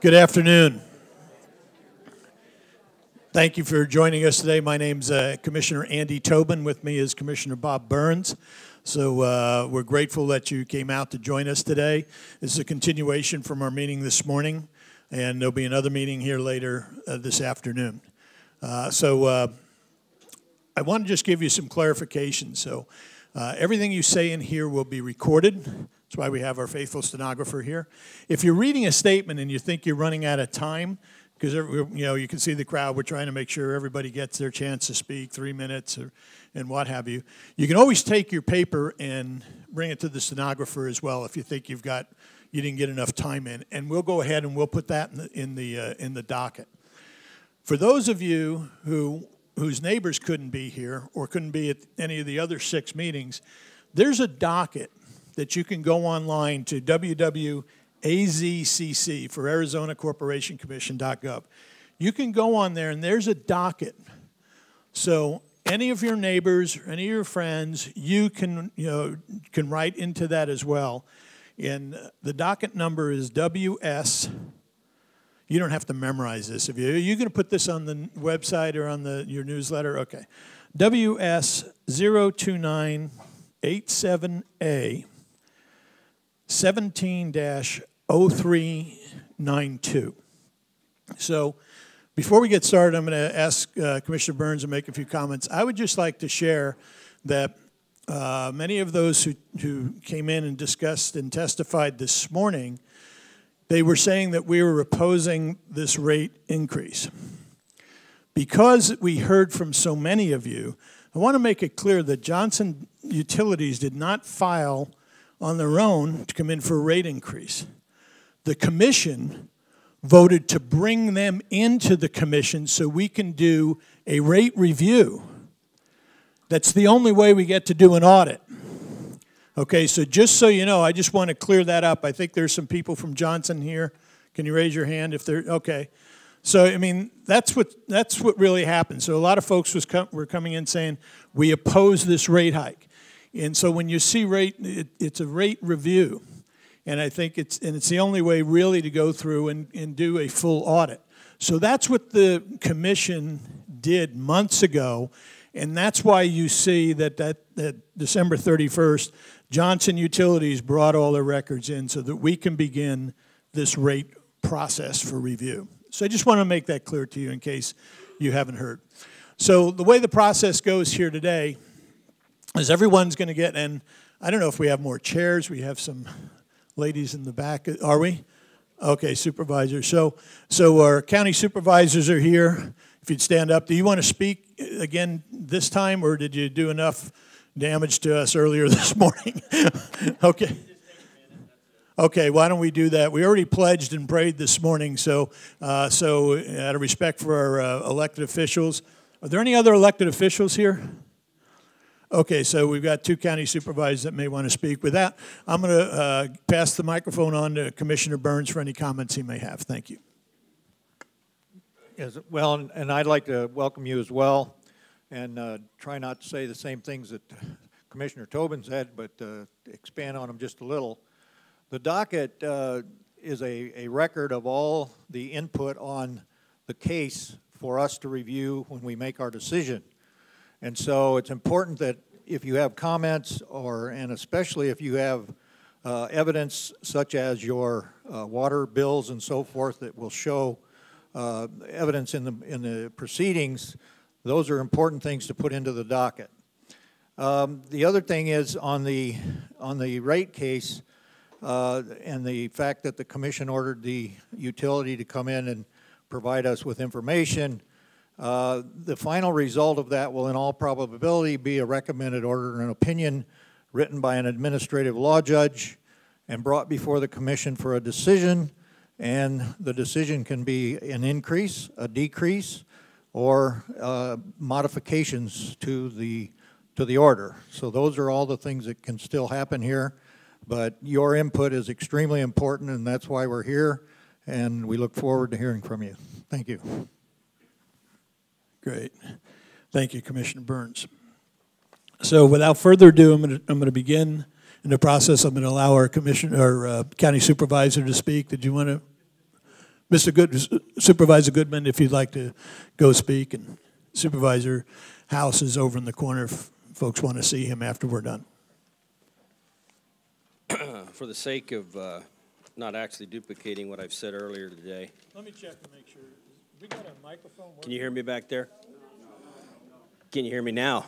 Good afternoon. Thank you for joining us today. My name's uh, Commissioner Andy Tobin. With me is Commissioner Bob Burns. So uh, we're grateful that you came out to join us today. This is a continuation from our meeting this morning, and there'll be another meeting here later uh, this afternoon. Uh, so uh, I want to just give you some clarification. So uh, everything you say in here will be recorded. That's why we have our faithful stenographer here. If you're reading a statement and you think you're running out of time, because you know you can see the crowd, we're trying to make sure everybody gets their chance to speak, three minutes or and what have you. You can always take your paper and bring it to the stenographer as well if you think you've got you didn't get enough time in, and we'll go ahead and we'll put that in the in the, uh, in the docket. For those of you who whose neighbors couldn't be here or couldn't be at any of the other six meetings, there's a docket that you can go online to www.azcc for Arizona Corporation Commission.gov. You can go on there and there's a docket. So any of your neighbors or any of your friends, you can you know can write into that as well. And the docket number is WS. You don't have to memorize this. If you are you going to put this on the website or on the your newsletter, okay. WS 02987A 17 0392. So, before we get started, I'm going to ask uh, Commissioner Burns to make a few comments. I would just like to share that uh, many of those who, who came in and discussed and testified this morning, they were saying that we were opposing this rate increase. Because we heard from so many of you, I want to make it clear that Johnson Utilities did not file on their own to come in for a rate increase. The commission voted to bring them into the commission so we can do a rate review. That's the only way we get to do an audit. Okay, so just so you know, I just want to clear that up. I think there's some people from Johnson here. Can you raise your hand if they're okay? So I mean, that's what that's what really happened. So a lot of folks was com- were coming in saying we oppose this rate hike. And so when you see rate, it, it's a rate review. And I think it's, and it's the only way really to go through and, and do a full audit. So that's what the commission did months ago. And that's why you see that, that, that December 31st, Johnson Utilities brought all their records in so that we can begin this rate process for review. So I just want to make that clear to you in case you haven't heard. So the way the process goes here today is everyone's going to get, and I don't know if we have more chairs. We have some ladies in the back. Are we? Okay, supervisor. So, so our county supervisors are here. If you'd stand up, do you want to speak again this time, or did you do enough damage to us earlier this morning? okay. Okay, why don't we do that? We already pledged and prayed this morning, so uh, so out of respect for our uh, elected officials, are there any other elected officials here? Okay, so we've got two county supervisors that may want to speak. With that, I'm going to uh, pass the microphone on to Commissioner Burns for any comments he may have. Thank you. Yes, well, and, I'd like to welcome you as well, and uh, try not to say the same things that Commissioner Tobin said, but uh, expand on them just a little. The docket uh, is a, a record of all the input on the case for us to review when we make our decision. And so it's important that if you have comments or, and especially if you have uh, evidence such as your uh, water bills and so forth that will show uh, evidence in the, in the proceedings, those are important things to put into the docket. Um, the other thing is on the, on the rate case uh, and the fact that the commission ordered the utility to come in and provide us with information, uh, the final result of that will, in all probability, be a recommended order and opinion written by an administrative law judge and brought before the commission for a decision. And the decision can be an increase, a decrease, or uh, modifications to the to the order. So those are all the things that can still happen here. But your input is extremely important, and that's why we're here. And we look forward to hearing from you. Thank you. Great. Thank you, Commissioner Burns. So without further ado, I'm going to, I'm going to begin in the process. I'm going to allow our commissioner, our uh, county supervisor to speak. Did you want to? Mr. Good, Supervisor Goodman, if you'd like to go speak, and Supervisor House is over in the corner if folks want to see him after we're done. for the sake of uh, not actually duplicating what I've said earlier today. Let me check to make sure. We got a microphone? Can you hear me back there? Can you hear me now?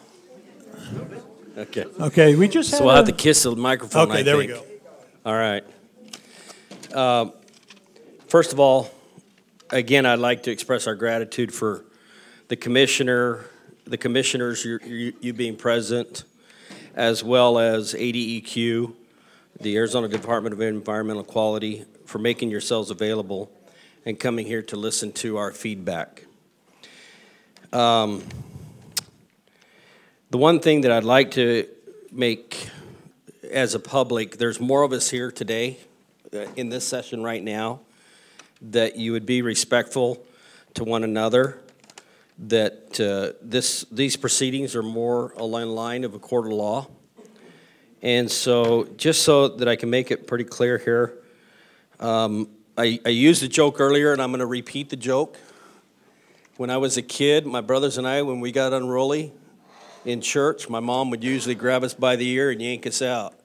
Okay. Okay, we just So I'll have a- to kiss the microphone, Okay, I there we think. go. All right. Um, First of all, again, I'd like to express our gratitude for the commissioner, the commissioners, you- you you being present, as well as ADEQ, the Arizona Department of Environmental Quality, for making yourselves available and coming here to listen to our feedback. Um, The one thing that I'd like to make as a public, there's more of us here today uh, in this session right now, that you would be respectful to one another, that uh, this, these proceedings are more along the line of a court of law. And so, just so that I can make it pretty clear here, um, I, I used a joke earlier, and I'm going to repeat the joke. When I was a kid, my brothers and I, when we got unruly, in church, my mom would usually grab us by the ear and yank us out.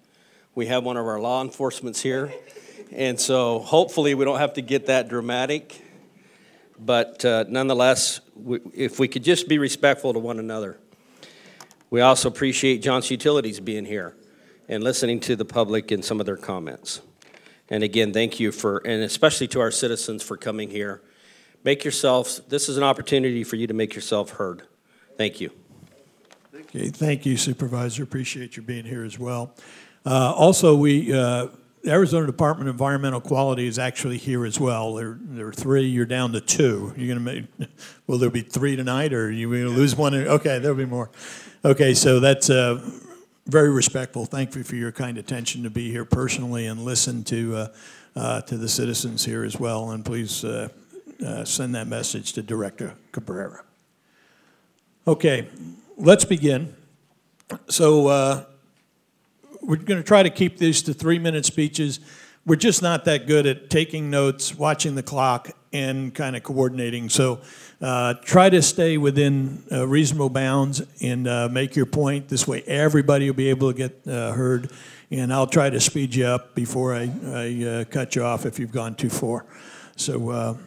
We have one of our law enforcements here, and so hopefully we don't have to get that dramatic. But uh, nonetheless, we, if we could just be respectful to one another. We also appreciate Johnson Utilities being here and listening to the public and some of their comments. And again, thank you for, and especially to our citizens for coming here. Make yourselves, this is an opportunity for you to make yourself heard. Thank you. Okay, thank you Supervisor, appreciate you being here as well. Uh, Also, we, uh, Arizona Department of Environmental Quality is actually here as well. There, there are three, you're down to two. You're gonna make, will there be three tonight, or are you gonna lose one? Okay, there'll be more. Okay, so that's uh, very respectful. Thank you for your kind attention to be here personally and listen to, uh, uh, to the citizens here as well. And please uh, uh, send that message to Director Cabrera. Okay, let's begin. So uh, we're going to try to keep these to three-minute speeches. We're just not that good at taking notes, watching the clock, and kind of coordinating. So uh, try to stay within uh, reasonable bounds and uh, make your point. This way, everybody will be able to get uh, heard. And I'll try to speed you up before I, I uh, cut you off if you've gone too far. So uh,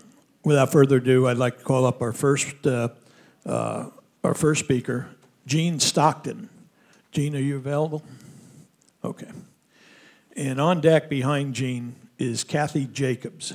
without further ado, I'd like to call up our first our first speaker, Gene Stockton. Gene, are you available? Okay. And on deck behind Gene is Kathy Jacobs.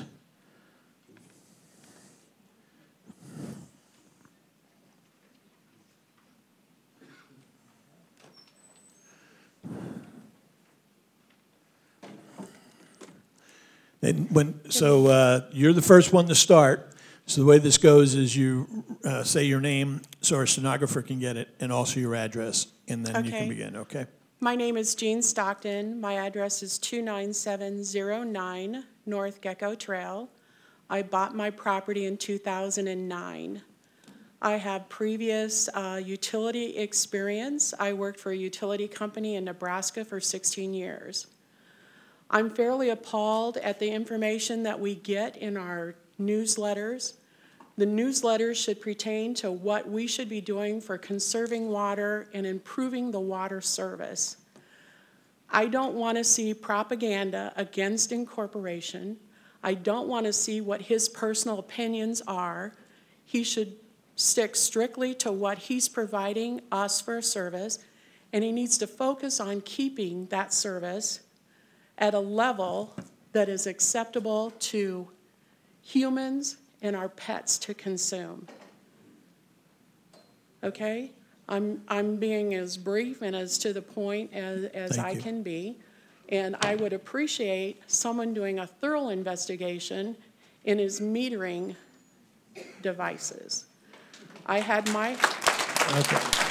And when, so uh, you're the first one to start. So the way this goes is you uh, say your name so our stenographer can get it, and also your address, and then you can begin, okay? My name is Jean Stockton. My address is 29709 North Gecko Trail. I bought my property in 2009. I have previous uh, utility experience. I worked for a utility company in Nebraska for 16 years. I'm fairly appalled at the information that we get in our newsletters. The newsletters should pertain to what we should be doing for conserving water and improving the water service. I don't want to see propaganda against incorporation. I don't want to see what his personal opinions are. He should stick strictly to what he's providing us for a service, and he needs to focus on keeping that service at a level that is acceptable to humans and our pets to consume. Okay? I'm, I'm being as brief and as to the point as, as Thank I you. can be. And I would appreciate someone doing a thorough investigation in his metering devices. I had my, Okay.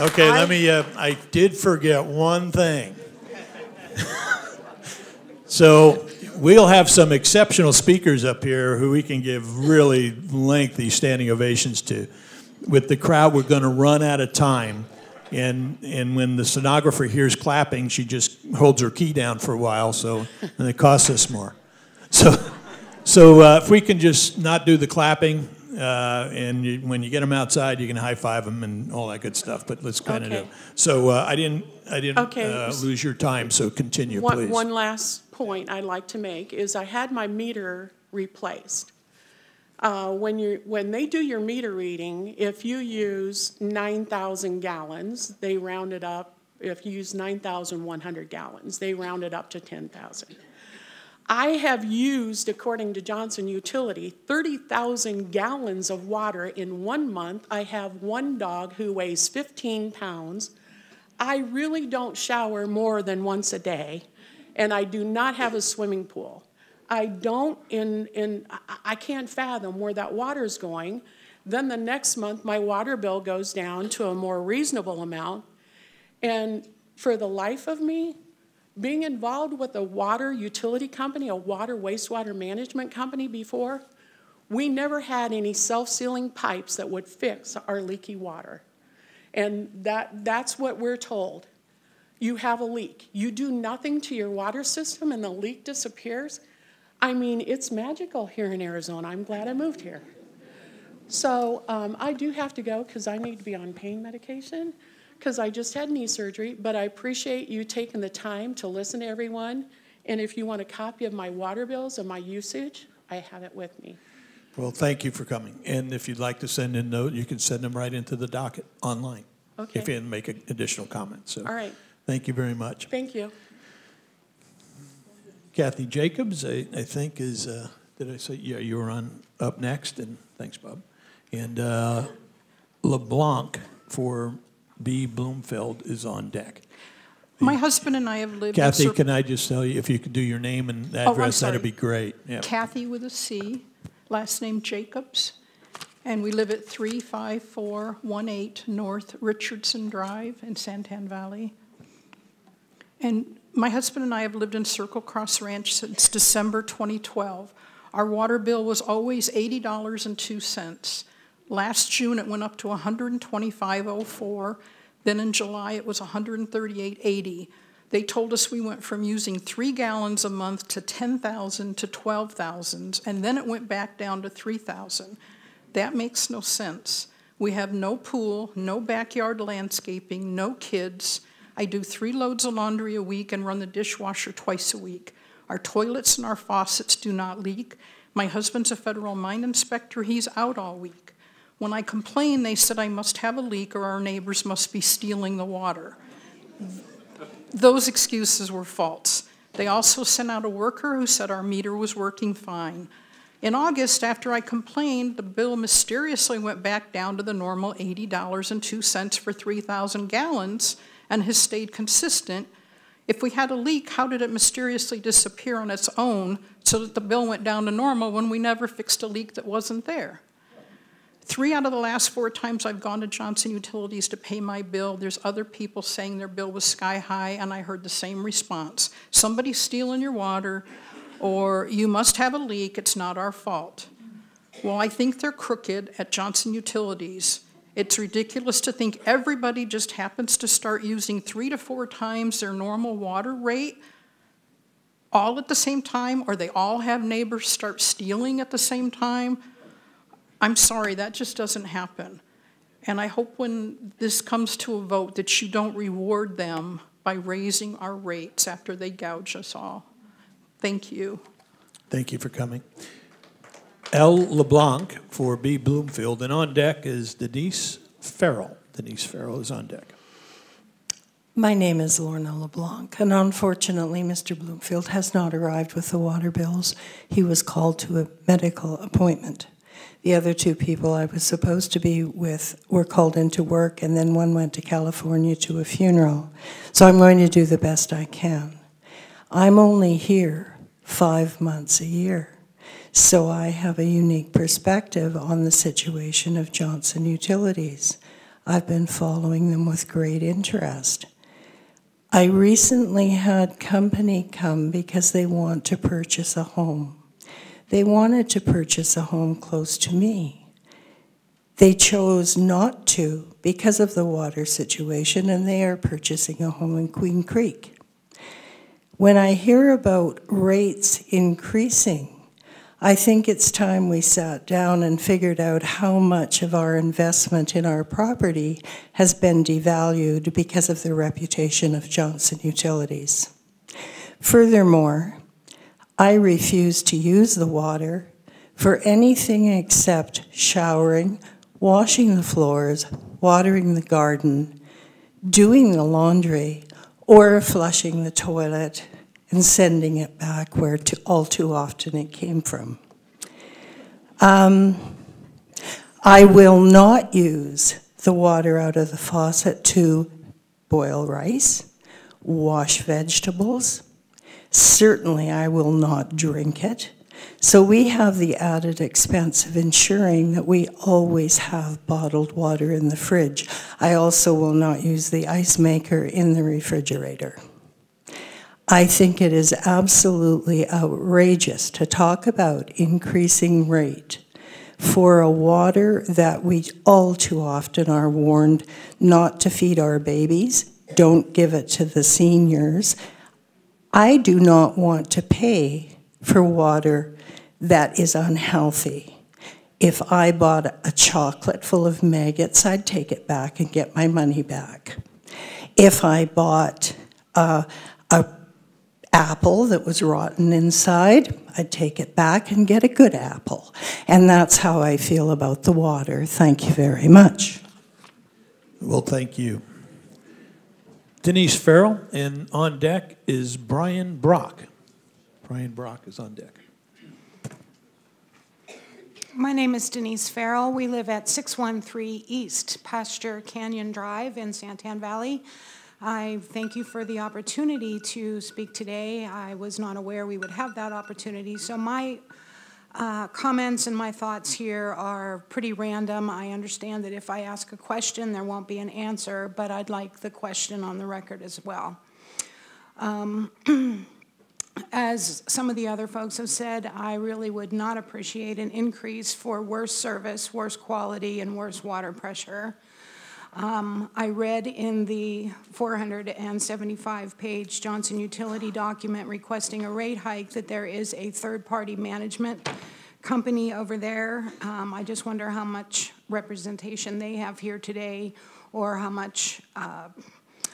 Okay, I- let me, uh, I did forget one thing. So we'll have some exceptional speakers up here who we can give really lengthy standing ovations to. With the crowd, we're going to run out of time. And, and when the stenographer hears clapping, she just holds her key down for a while, so, and it costs us more. So, so uh, if we can just not do the clapping, uh, and you, when you get them outside, you can high five them and all that good stuff. But let's kind of Okay. do. So uh, I didn't, I didn't Okay. uh, lose your time. So continue, One, please. one last point I'd like to make is I had my meter replaced. Uh, when you, when they do your meter reading, if you use nine thousand gallons, they round it up. If you use nine thousand one hundred gallons, they round it up to ten thousand. I have used, according to Johnson Utility, 30,000 gallons of water in one month. I have one dog who weighs 15 pounds. I really don't shower more than once a day, and I do not have a swimming pool. I don't, in, in, I- can't fathom where that water's going. Then the next month, my water bill goes down to a more reasonable amount. And for the life of me, being involved with a water utility company, a water wastewater management company before, we never had any self-sealing pipes that would fix our leaky water. And that, that's what we're told. You have a leak. You do nothing to your water system and the leak disappears. I mean, it's magical here in Arizona. I'm glad I moved here. So um, I do have to go because I need to be on pain medication because I just had knee surgery. But I appreciate you taking the time to listen to everyone. And if you want a copy of my water bills and my usage, I have it with me. Well, thank you for coming. And if you'd like to send in note, you can send them right into the docket online. Okay. If you didn't make a- additional comments. So All right. thank you very much. Thank you. Kathy Jacobs, I, I think is, uh, did I say, yeah, you were on up next, and thanks, Bob. And uh, LeBlanc for B. Bloomfield is on deck. My husband and I have lived in Kathy, can I just tell you, if you could do your name and oh, I'm address, that'd be great. Yeah. Kathy with a C, last name Jacobs, and we live at 35418 North Richardson Drive in Santan Valley. And my husband and I have lived in Circle Cross Ranch since December 2012. Our water bill was always $80.02. Last June, it went up to $125.04. Then in July, it was $138.80. They told us we went from using three gallons a month to 10,000 to 12,000, and then it went back down to 3,000. That makes no sense. We have no pool, no backyard landscaping, no kids. I do three loads of laundry a week and run the dishwasher twice a week. Our toilets and our faucets do not leak. My husband's a federal mine inspector, he's out all week. When I complained, they said I must have a leak or our neighbors must be stealing the water. Those excuses were false. They also sent out a worker who said our meter was working fine. In August, after I complained, the bill mysteriously went back down to the normal $80.02 for 3,000 gallons and has stayed consistent. If we had a leak, how did it mysteriously disappear on its own so that the bill went down to normal when we never fixed a leak that wasn't there? Three out of the last four times I've gone to Johnson Utilities to pay my bill, there's other people saying their bill was sky high, and I heard the same response. Somebody's stealing your water, or you must have a leak, it's not our fault. Well, I think they're crooked at Johnson Utilities. It's ridiculous to think everybody just happens to start using three to four times their normal water rate all at the same time, or they all have neighbors start stealing at the same time. I'm sorry, that just doesn't happen. And I hope when this comes to a vote that you don't reward them by raising our rates after they gouge us all. Thank you. Thank you for coming. L. LeBlanc for B. Bloomfield, and on deck is Denise Farrell. Denise Farrell is on deck. My name is Lorna LeBlanc, and unfortunately, Mr. Bloomfield has not arrived with the water bills. He was called to a medical appointment. The other two people I was supposed to be with were called into work, and then one went to California to a funeral. So I'm going to do the best I can. I'm only here five months a year, so I have a unique perspective on the situation of Johnson Utilities. I've been following them with great interest. I recently had company come because they want to purchase a home. They wanted to purchase a home close to me. They chose not to because of the water situation, and they are purchasing a home in Queen Creek. When I hear about rates increasing, I think it's time we sat down and figured out how much of our investment in our property has been devalued because of the reputation of Johnson Utilities. Furthermore, I refuse to use the water for anything except showering, washing the floors, watering the garden, doing the laundry, or flushing the toilet and sending it back where to, all too often it came from. Um, I will not use the water out of the faucet to boil rice, wash vegetables. Certainly, I will not drink it. So we have the added expense of ensuring that we always have bottled water in the fridge. I also will not use the ice maker in the refrigerator. I think it is absolutely outrageous to talk about increasing rate for a water that we all too often are warned not to feed our babies, don't give it to the seniors. I do not want to pay for water that is unhealthy. If I bought a chocolate full of maggots, I'd take it back and get my money back. If I bought uh, a apple that was rotten inside, I'd take it back and get a good apple. And that's how I feel about the water. Thank you very much. Well, thank you. Denise Farrell, and on deck is Brian Brock. Brian Brock is on deck. My name is Denise Farrell. We live at 613 East Pasture Canyon Drive in Santan Valley. I thank you for the opportunity to speak today. I was not aware we would have that opportunity. So, my uh, comments and my thoughts here are pretty random. I understand that if I ask a question, there won't be an answer, but I'd like the question on the record as well. Um, as some of the other folks have said, I really would not appreciate an increase for worse service, worse quality, and worse water pressure. Um, I read in the 475 page Johnson Utility document requesting a rate hike that there is a third party management company over there. Um, I just wonder how much representation they have here today or how much uh,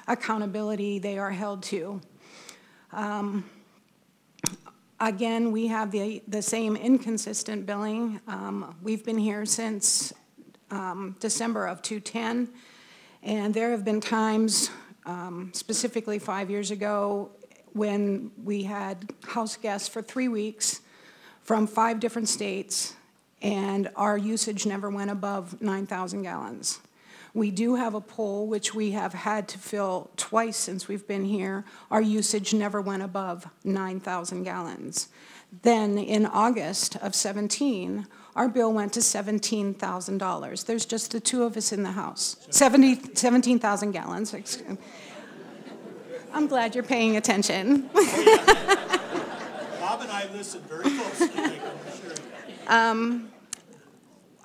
accountability they are held to. Um, Again, we have the, the same inconsistent billing. Um, we've been here since um, December of 2010, and there have been times, um, specifically five years ago, when we had house guests for three weeks from five different states, and our usage never went above 9,000 gallons. We do have a poll, which we have had to fill twice since we've been here. Our usage never went above 9,000 gallons. Then in August of 17, our bill went to $17,000. There's just the two of us in the house. 70, 17,000 gallons. I'm glad you're paying attention. Bob and I listened very closely. um,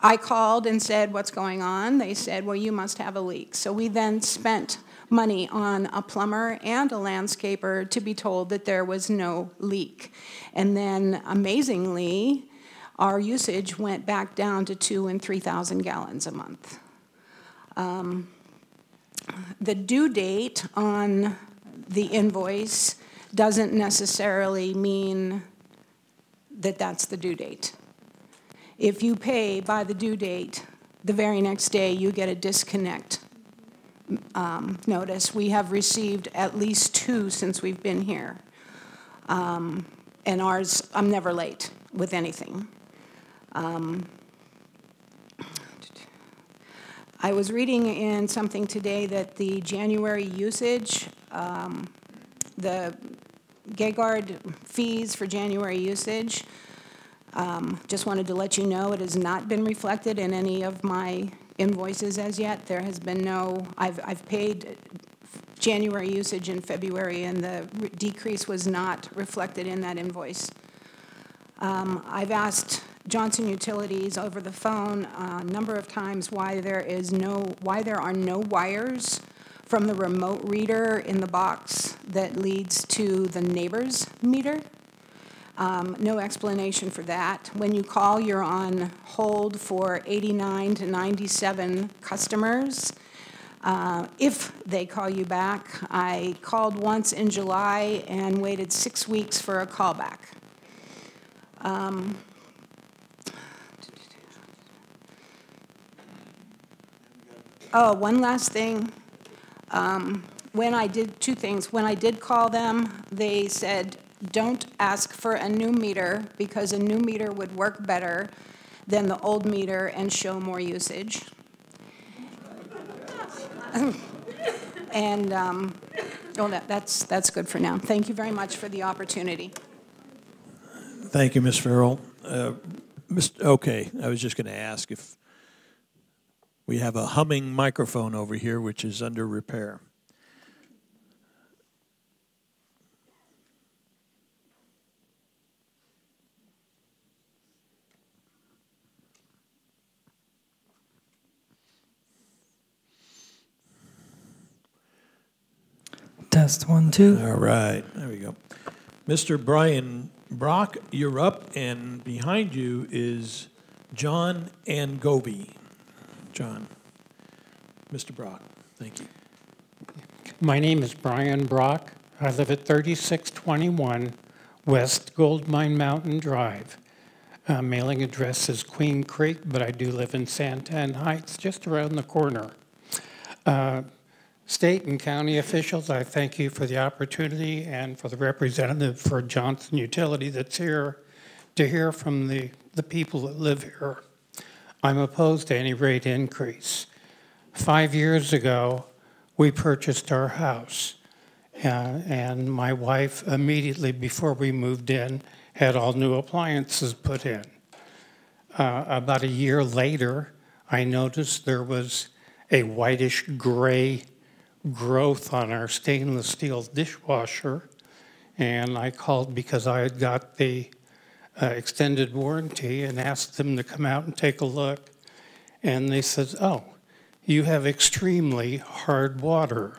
I called and said, What's going on? They said, Well, you must have a leak. So we then spent money on a plumber and a landscaper to be told that there was no leak. And then, amazingly, our usage went back down to two and 3,000 gallons a month. Um, the due date on the invoice doesn't necessarily mean that that's the due date. If you pay by the due date, the very next day you get a disconnect um, notice. We have received at least two since we've been here. Um, and ours, I'm never late with anything. Um, I was reading in something today that the January usage, um, the CAGRD fees for January usage um, Just wanted to let you know, it has not been reflected in any of my invoices as yet. There has been no, I've, I've paid January usage in February, and the re- decrease was not reflected in that invoice. Um, I've asked Johnson Utilities over the phone a number of times why there is no, why there are no wires from the remote reader in the box that leads to the neighbor's meter. Um, No explanation for that. When you call, you're on hold for 89 to 97 customers. Uh, If they call you back, I called once in July and waited six weeks for a callback. Um, Oh, one last thing. Um, When I did, two things. When I did call them, they said, don't ask for a new meter because a new meter would work better than the old meter and show more usage. And, um, oh, that- that's, that's good for now. Thank you very much for the opportunity. Thank you, Ms. Farrell. Uh. Okay, I was just going to ask if we have a humming microphone over here, which is under repair. Test one, two. All right, there we go. Mr. Brian Brock, you're up, and behind you is John Angobi. John. Mr. Brock, thank you. My name is Brian Brock. I live at 3621 West Goldmine Mountain Drive. Uh, Mailing address is Queen Creek, but I do live in Santan Heights, just around the corner. Uh, State and county officials, I thank you for the opportunity and for the representative for Johnson Utility that's here to hear from the, the people that live here. I'm opposed to any rate increase. Five years ago, we purchased our house. Uh, and my wife, immediately before we moved in, had all new appliances put in. Uh, about a year later, I noticed there was a whitish gray growth on our stainless steel dishwasher. And I called because I had got the uh, extended warranty and asked them to come out and take a look. And they said, oh, you have extremely hard water.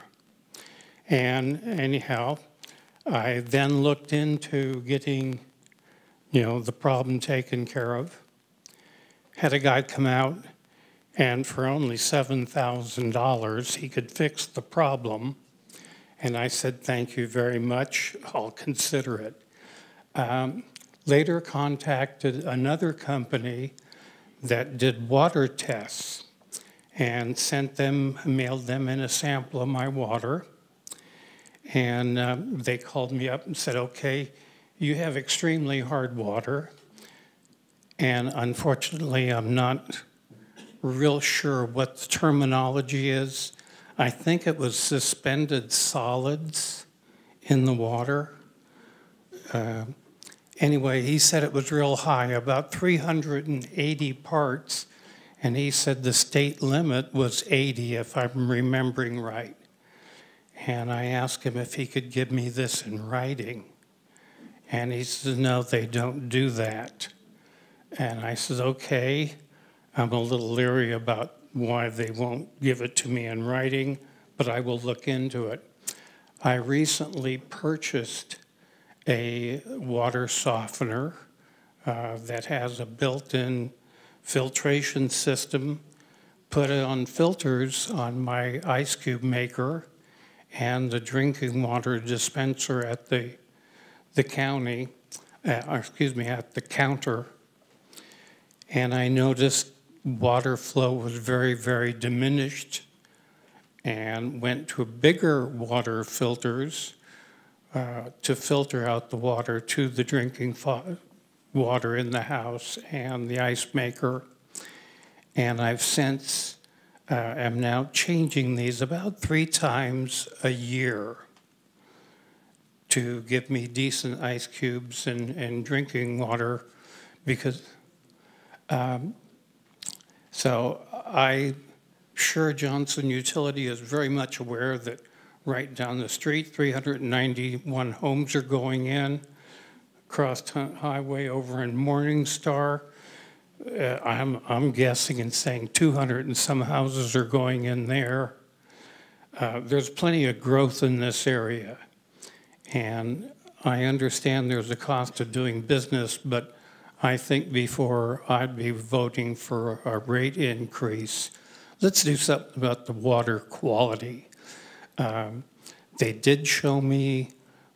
And anyhow, I then looked into getting, you know, the problem taken care of. Had a guy come out, and for only $7,000, he could fix the problem. And I said, thank you very much, I'll consider it. Um, later contacted another company that did water tests and sent them, mailed them in a sample of my water. And um, they called me up and said, okay, you have extremely hard water. And unfortunately, I'm not real sure what the terminology is. I think it was suspended solids in the water. Uh, anyway, he said it was real high, about 380 parts, and he said the state limit was 80, if I'm remembering right. And I asked him if he could give me this in writing. And he says, no, they don't do that. And I says, okay. I'm a little leery about why they won't give it to me in writing, but I will look into it. I recently purchased a water softener uh, that has a built-in filtration system, put it on filters on my ice cube maker and the drinking water dispenser at the, the county, uh, excuse me, at the counter. And I noticed water flow was very, very diminished and went to bigger water filters uh, to filter out the water to the drinking water in the house and the ice maker. And I've since uh, am now changing these about three times a year to give me decent ice cubes and, and drinking water because um, so I sure Johnson Utility is very much aware that right down the street, 391 homes are going in, Cross Highway over in Morningstar. Uh, I'm, I'm guessing and saying 200 and some houses are going in there. Uh, there's plenty of growth in this area. And I understand there's a cost of doing business, but I think before I'd be voting for a rate increase, let's do something about the water quality. Um, They did show me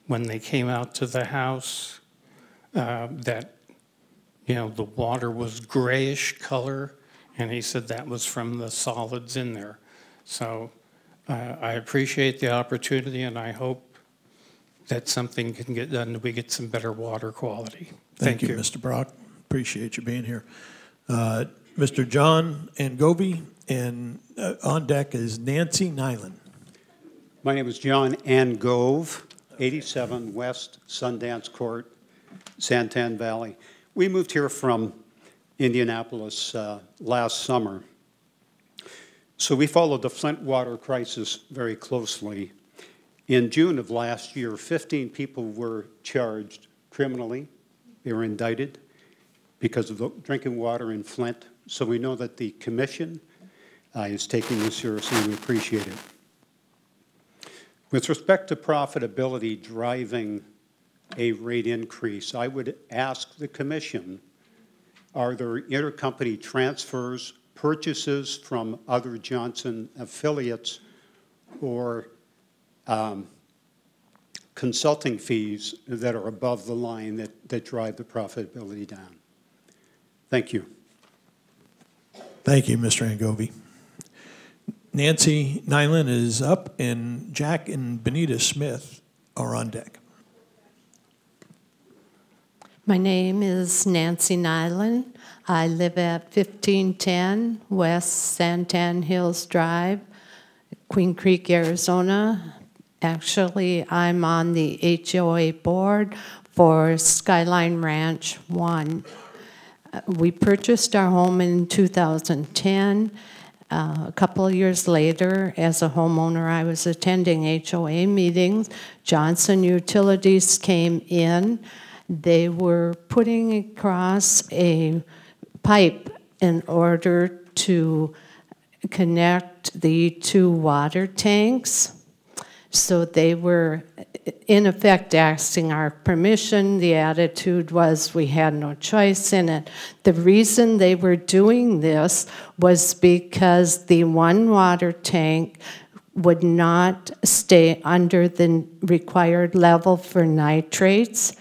when they came out to the house uh, that, you know, the water was grayish color, and he said that was from the solids in there. So uh, I appreciate the opportunity, and I hope that something can get done, that we get some better water quality. Thank you, Mr. Brock. Appreciate you being here. Uh, Mr. John Angovi, and uh, on deck is Nancy Nyland. My name is John Ann Gove, 87 West Sundance Court, Santan Valley. We moved here from Indianapolis uh, last summer. So we followed the Flint water crisis very closely. In June of last year, 15 people were charged criminally. They were indicted because of the drinking water in Flint. So we know that the commission uh, is taking this seriously, we appreciate it. With respect to profitability driving a rate increase, I would ask the commission, are there intercompany transfers, purchases from other Johnson affiliates, or um, consulting fees that are above the line that, that drive the profitability down? Thank you. Thank you, Mr. Angovi. Nancy Nyland is up, and Jack and Benita Smith are on deck. My name is Nancy Nyland. I live at 1510 West Santan Hills Drive, Queen Creek, Arizona. Actually, I'm on the HOA board for Skyline Ranch 1. Uh, We purchased our home in 2010. Uh, A couple of years later, as a homeowner, I was attending HOA meetings. Johnson Utilities came in. They were putting across a pipe in order to connect the two water tanks. So they were, in effect, asking our permission. The attitude was we had no choice in it. The reason they were doing this was because the one water tank would not stay under the required level for nitrates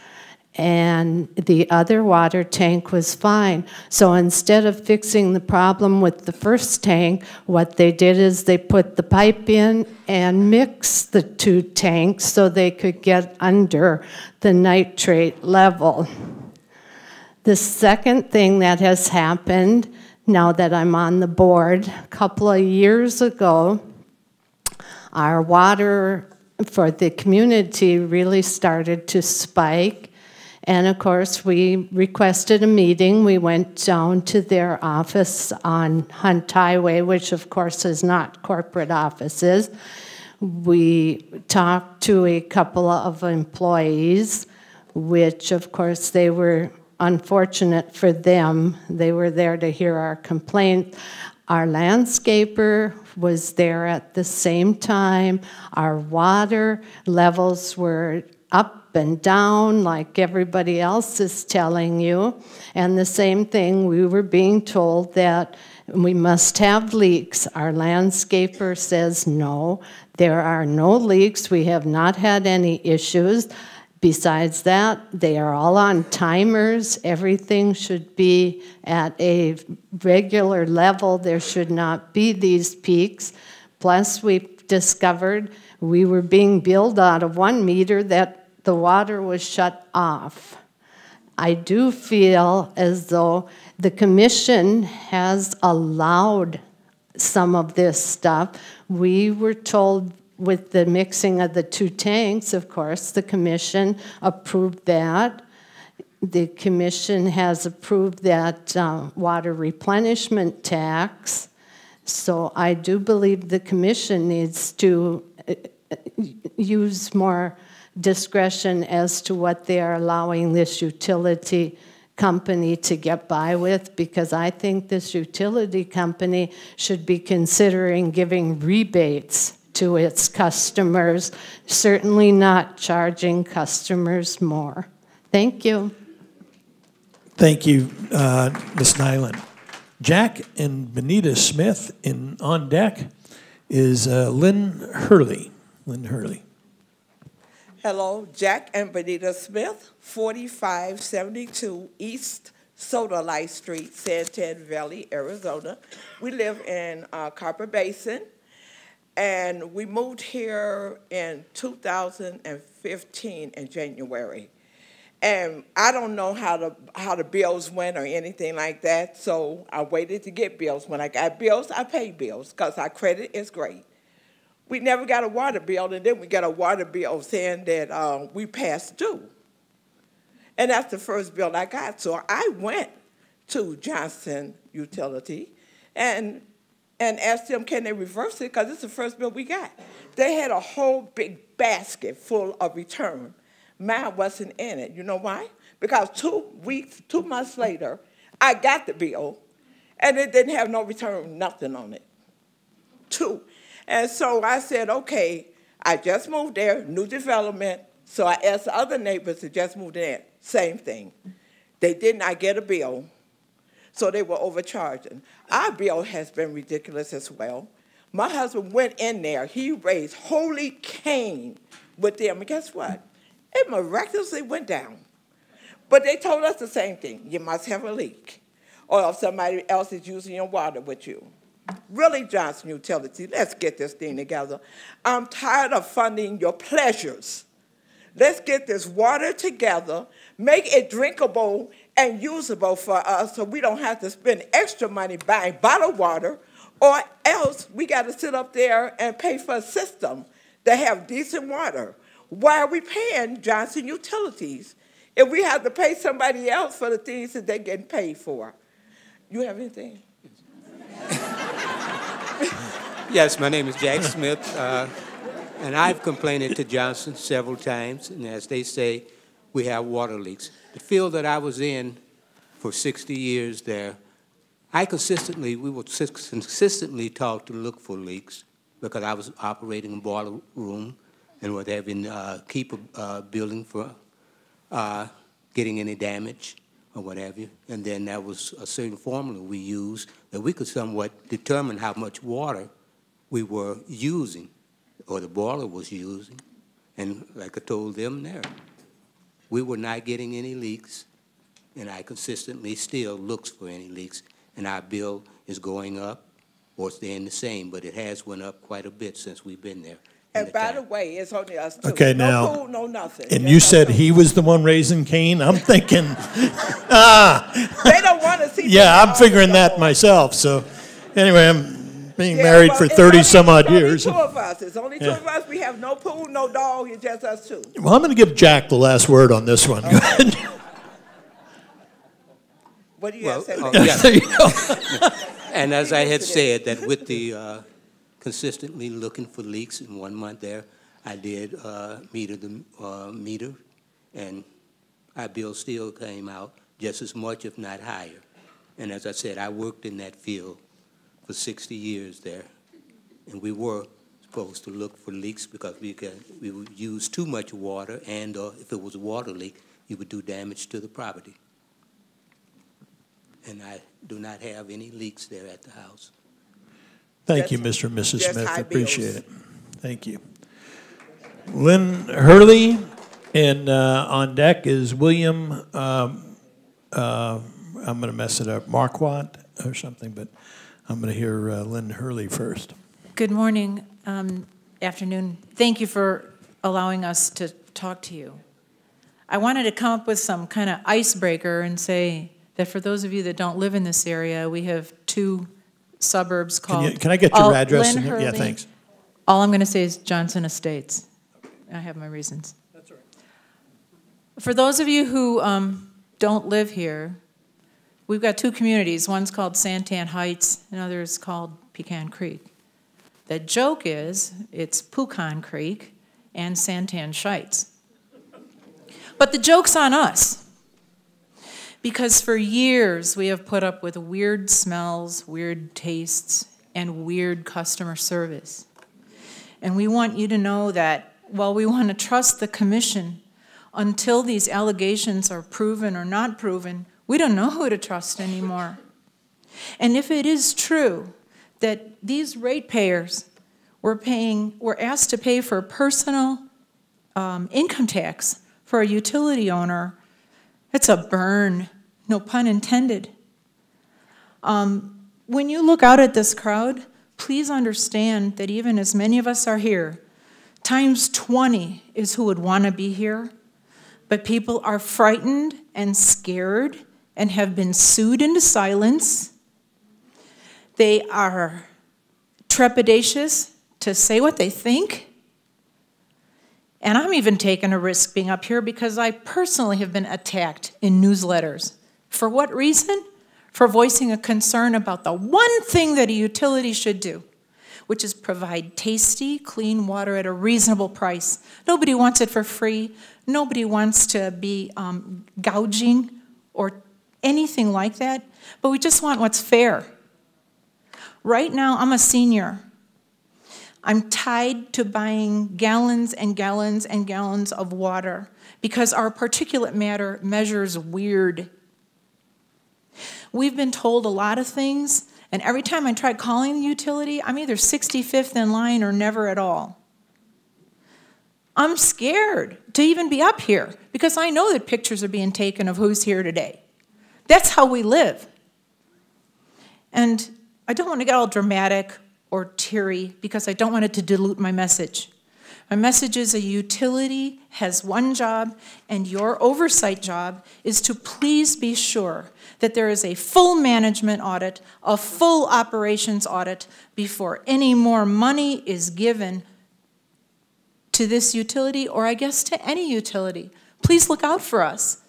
and the other water tank was fine. So instead of fixing the problem with the first tank, what they did is they put the pipe in and mixed the two tanks so they could get under the nitrate level. The second thing that has happened now that I'm on the board, a couple of years ago, our water for the community really started to spike. And of course, we requested a meeting. We went down to their office on Hunt Highway, which of course is not corporate offices. We talked to a couple of employees, which of course they were unfortunate for them. They were there to hear our complaint. Our landscaper was there at the same time. Our water levels were up and down like everybody else is telling you. And the same thing, we were being told that we must have leaks. Our landscaper says no, there are no leaks. We have not had any issues. Besides that, they are all on timers. Everything should be at a regular level. There should not be these peaks. Plus, we've discovered we were being billed out of one meter that the water was shut off. I do feel as though the commission has allowed some of this stuff. We were told with the mixing of the two tanks, of course, the commission approved that. The commission has approved that uh, water replenishment tax. So I do believe the commission needs to uh, use more discretion as to what they are allowing this utility company to get by with because I think this utility company should be considering giving rebates to its customers, certainly not charging customers more. Thank you. Thank you, uh, Ms. Nyland. Jack and Benita Smith in, on deck is uh, Lynn Hurley. Lynn Hurley. Hello, Jack and Benita Smith, 4572 East Sodalite Street, Santan Valley, Arizona. We live in uh, Copper Basin, and we moved here in 2015 in January. And I don't know how the how the bills went or anything like that, so I waited to get bills. When I got bills, I paid bills because our credit is great. We never got a water bill, and then we got a water bill saying that uh, we passed due. And that's the first bill I got. So I went to Johnson Utility and, and asked them, can they reverse it? Because it's the first bill we got. They had a whole big basket full of return. Mine wasn't in it. You know why? Because two weeks, two months later, I got the bill, and it didn't have no return, nothing on it. Two. And so I said, okay, I just moved there, new development. So I asked the other neighbors to just move in. Same thing. They did not get a bill, so they were overcharging. Our bill has been ridiculous as well. My husband went in there, he raised holy Cain with them, and guess what? It miraculously went down. But they told us the same thing you must have a leak, or if somebody else is using your water with you. Really, Johnson Utility, let's get this thing together. I'm tired of funding your pleasures. Let's get this water together, make it drinkable and usable for us so we don't have to spend extra money buying bottled water, or else we got to sit up there and pay for a system to have decent water. Why are we paying Johnson Utilities if we have to pay somebody else for the things that they're getting paid for? You have anything? Yes, my name is Jack Smith, uh, and I've complained to Johnson several times, and as they say, we have water leaks. The field that I was in for 60 years there, I consistently, we were consistently taught to look for leaks because I was operating a boiler room and was having uh, keep a uh, building for uh, getting any damage or what have you. And then there was a certain formula we used that we could somewhat determine how much water we were using, or the boiler was using. And like I told them there, we were not getting any leaks, and I consistently still looks for any leaks, and our bill is going up or staying the same, but it has went up quite a bit since we've been there. And by the way, it's only us two. Okay, no now- pool, no nothing. And Just you us said two. he was the one raising Cain? I'm thinking, ah, They don't want to see. yeah, I'm figuring that the myself. So anyway, I'm being Yeah, married well, for 30 only- some odd it's only years. two of us. It's only two Yeah. of us. We have no pool, no dog. It's just us two. Well, I'm going to give Jack the last word on this one. Go ahead. What do you Well, have to say? uh, Nick? yeah. There you go. And as I had said, that with the uh, consistently looking for leaks in one month there, I did uh, meter the uh, meter, and our bill still came out just as much, if not higher. And as I said, I worked in that field for 60 years there, and we were supposed to look for leaks because we could, we would use too much water, and uh, if it was a water leak, you would do damage to the property. And I do not have any leaks there at the house. Thank you, Mr. and Mrs. Smith. high Appreciate it. Thank you. Lynn Hurley, and uh, on deck is William, um, uh, I'm going to mess it up, Marquardt or something, but I'm going to hear uh, Lynn Hurley first. Good morning, um, afternoon. Thank you for allowing us to talk to you. I wanted to come up with some kind of icebreaker and say that for those of you that don't live in this area, we have two suburbs Can called. you, can I get your Oh, address? Lynn and- Yeah, thanks. All I'm going to say is Johnson Estates. I have my reasons. That's all right. For those of you who um, don't live here, we've got two communities. One's called Santan Heights, another is called Pecan Creek. The joke is it's Pucon Creek and Santan Shites. But the joke's on us. Because for years we have put up with weird smells, weird tastes, and weird customer service. And we want you to know that while we want to trust the commission, until these allegations are proven or not proven, we don't know who to trust anymore. And if it is true that these ratepayers were paying, were asked to pay for personal um, income tax for a utility owner, it's a burn, no pun intended. Um, when you look out at this crowd, please understand that even as many of us are here, times 20 is who would want to be here. But people are frightened and scared and have been sued into silence. They are trepidatious to say what they think. And I'm even taking a risk being up here because I personally have been attacked in newsletters. For what reason? For voicing a concern about the one thing that a utility should do, which is provide tasty, clean water at a reasonable price. Nobody wants it for free. Nobody wants to be um, gouging or anything like that, but we just want what's fair. Right now, I'm a senior. I'm tied to buying gallons and gallons and gallons of water because our particulate matter measures weird. We've been told a lot of things, and every time I try calling the utility, I'm either 65th in line or never at all. I'm scared to even be up here because I know that pictures are being taken of who's here today. That's how we live. And I don't want to get all dramatic or teary because I don't want it to dilute my message. My message is a utility has one job, and your oversight job is to please be sure that there is a full management audit, a full operations audit before any more money is given to this utility, or I guess to any utility. Please look out for us.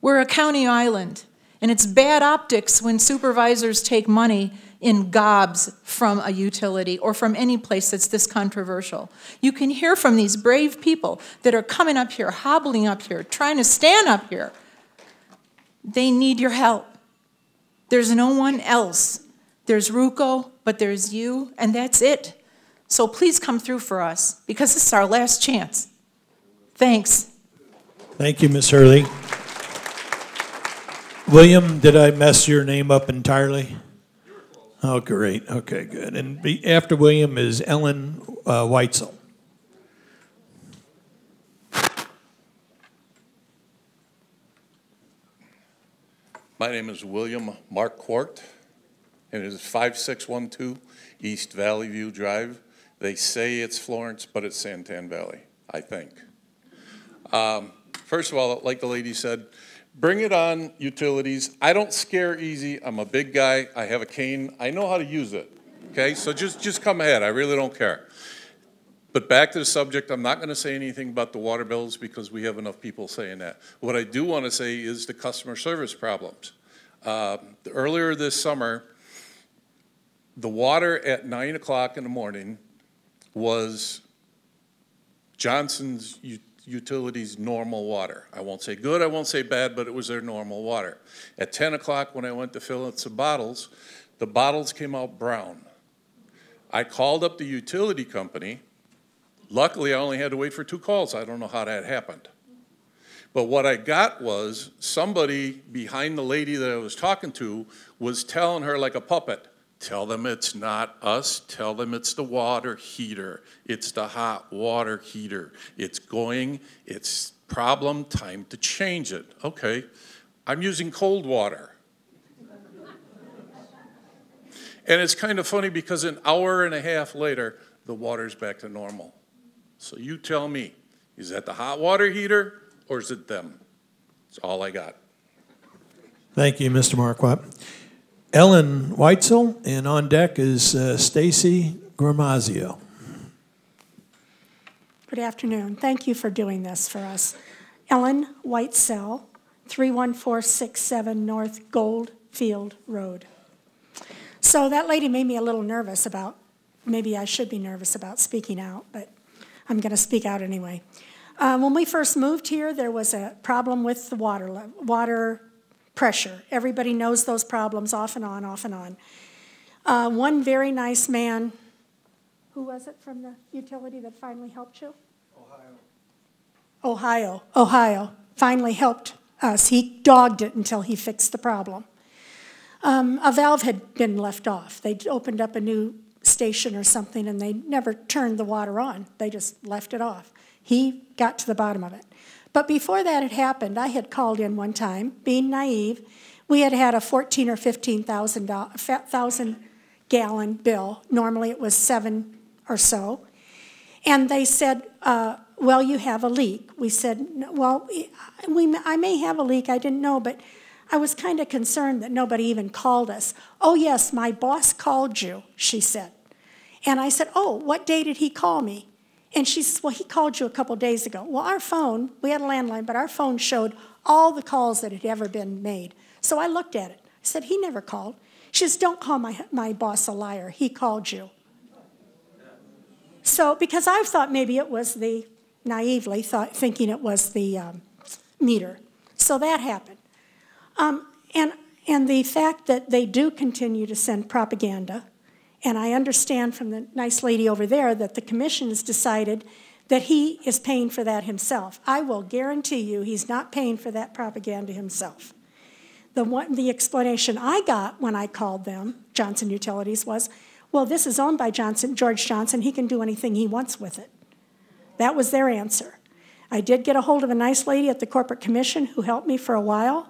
We're a county island, and it's bad optics when supervisors take money in gobs from a utility or from any place that's this controversial. You can hear from these brave people that are coming up here, hobbling up here, trying to stand up here. They need your help. There's no one else. There's RUCO, but there's you, and that's it. So please come through for us because this is our last chance. Thanks. Thank you, Ms. Hurley. William, did I mess your name up entirely? Oh, great. Okay, good. And be, after William is Ellen uh, Weitzel. My name is William Marquardt, and it is 5612 East Valley View Drive. They say it's Florence, but it's Santan Valley, I think. Um, first of all, like the lady said, bring it on utilities. I don't scare easy. I'm a big guy. I have a cane. I know how to use it. Okay, so just, just come ahead. I really don't care. But back to the subject, I'm not going to say anything about the water bills because we have enough people saying that. What I do want to say is the customer service problems. Uh, earlier this summer, the water at 9 o'clock in the morning was Johnson's Utilities normal water. I won't say good, I won't say bad, but it was their normal water. At 10 o'clock when I went to fill up some bottles, the bottles came out brown. I called up the utility company. Luckily, I only had to wait for two calls. I don't know how that happened. But what I got was somebody behind the lady that I was talking to was telling her like a puppet, Tell them it's not us. Tell them it's the water heater. It's the hot water heater. It's going, it's problem, time to change it. Okay, I'm using cold water. and it's kind of funny because an hour and a half later, the water's back to normal. So you tell me, is that the hot water heater or is it them? That's all I got. Thank you, Mr. Marquardt. Ellen Weitzel, and on deck is uh, Stacy Gramazio. Good afternoon. Thank you for doing this for us. Ellen Whitesell, 31467 North Goldfield Road. So that lady made me a little nervous about, maybe I should be nervous about speaking out, but I'm going to speak out anyway. Uh, when we first moved here, there was a problem with the water, water pressure. Everybody knows those problems off and on, off and on. Uh, one very nice man Who was it from the utility that finally helped you? Ohio, Ohio, Ohio, finally helped us. He dogged it until he fixed the problem. Um, a valve had been left off. They opened up a new station or something and they never turned the water on. They just left it off. He got to the bottom of it. But before that had happened, I had called in one time, being naive. We had had a 14 or 15,000 thousand gallon bill. Normally it was seven or so. And they said, uh, well, you have a leak. We said, well, we, I may have a leak, I didn't know, but I was kind of concerned that nobody even called us. Oh, yes, my boss called you, she said. And I said, oh, what day did he call me? And she says, well, he called you a couple days ago. Well, our phone, we had a landline, but our phone showed all the calls that had ever been made. So I looked at it. I said, he never called. She says, don't call my, my boss a liar. He called you. So, because I thought maybe it was the, naively thought, thinking it was the um, meter. So that happened. Um, and, and the fact that they do continue to send propaganda, and I understand from the nice lady over there that the commission has decided that he is paying for that himself. I will guarantee you he's not paying for that propaganda himself. The, one, the explanation I got when I called them, Johnson Utilities, was, well, this is owned by Johnson, George Johnson. He can do anything he wants with it. That was their answer. I did get a hold of a nice lady at the Corporate Commission who helped me for a while,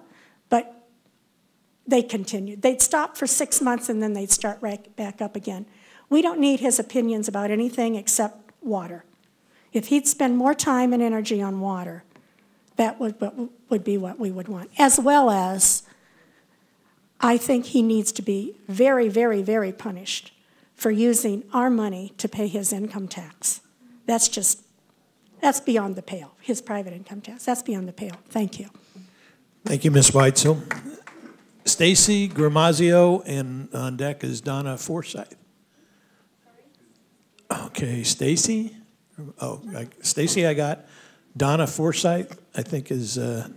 they continued. They'd stop for six months and then they'd start right back up again. We don't need his opinions about anything except water. If he'd spend more time and energy on water, that would, would be what we would want. As well as, I think he needs to be very, very, very punished for using our money to pay his income tax. That's just that's beyond the pale. His private income tax. That's beyond the pale. Thank you. Thank you, Ms. Weitzel. Stacy Gramazio, and on deck is Donna Forsyth. Okay, Stacy. Oh, Stacy, I got. Donna Forsyth, I think, is uh,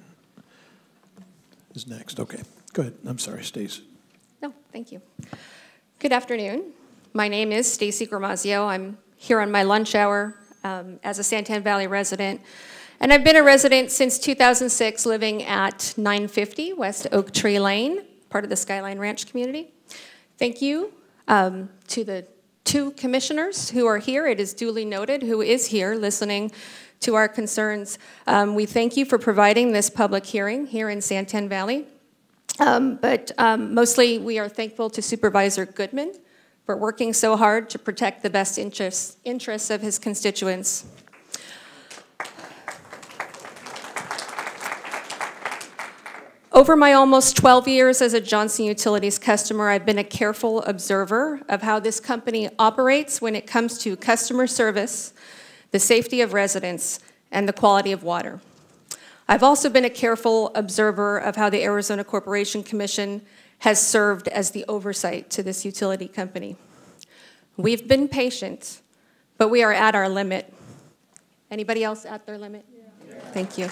is next. Okay, go ahead. I'm sorry, Stacy. No, thank you. Good afternoon. My name is Stacy Gramazio. I'm here on my lunch hour um, as a Santan Valley resident. And I've been a resident since 2006, living at 950 West Oak Tree Lane, part of the Skyline Ranch community. Thank you um, to the two commissioners who are here. It is duly noted who is here listening to our concerns. Um, we thank you for providing this public hearing here in Santan Valley. Um, but um, mostly we are thankful to Supervisor Goodman for working so hard to protect the best interests, interests of his constituents. Over my almost 12 years as a Johnson Utilities customer, I've been a careful observer of how this company operates when it comes to customer service, the safety of residents, and the quality of water. I've also been a careful observer of how the Arizona Corporation Commission has served as the oversight to this utility company. We've been patient, but we are at our limit. Anybody else at their limit? Yeah. Thank you.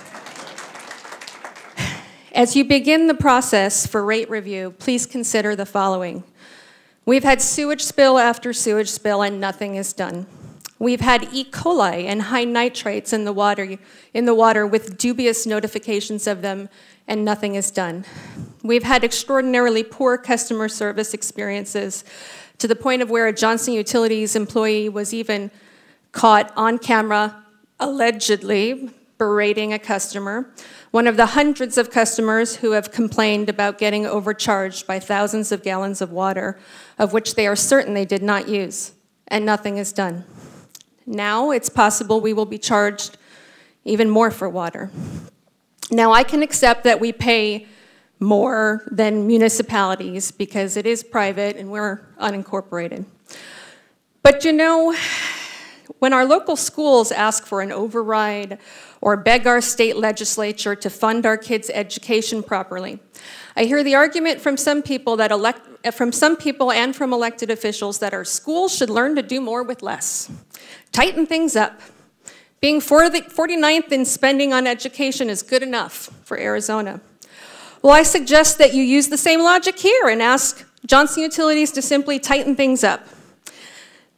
As you begin the process for rate review, please consider the following. We've had sewage spill after sewage spill and nothing is done. We've had E. coli and high nitrates in the water, in the water with dubious notifications of them and nothing is done. We've had extraordinarily poor customer service experiences to the point of where a Johnson Utilities employee was even caught on camera, allegedly berating a customer, one of the hundreds of customers who have complained about getting overcharged by thousands of gallons of water, of which they are certain they did not use, and nothing is done. Now it's possible we will be charged even more for water. Now I can accept that we pay more than municipalities because it is private and we're unincorporated. But you know, when our local schools ask for an override or beg our state legislature to fund our kids' education properly, I hear the argument from some people that elect, from some people and from elected officials that our schools should learn to do more with less. Tighten things up. Being 49th in spending on education is good enough for Arizona. Well, I suggest that you use the same logic here and ask Johnson Utilities to simply tighten things up.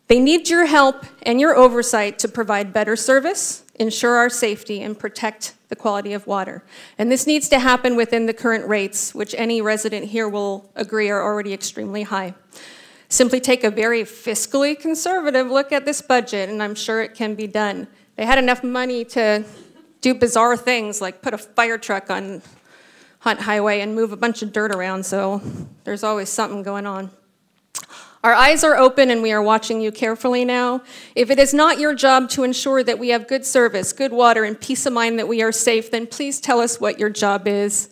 They need your help and your oversight to provide better service, ensure our safety, and protect the quality of water. And this needs to happen within the current rates, which any resident here will agree are already extremely high. Simply take a very fiscally conservative look at this budget, and I'm sure it can be done. They had enough money to do bizarre things like put a fire truck on Hunt Highway and move a bunch of dirt around, so there's always something going on. Our eyes are open and we are watching you carefully now. If it is not your job to ensure that we have good service, good water, and peace of mind that we are safe, then please tell us what your job is.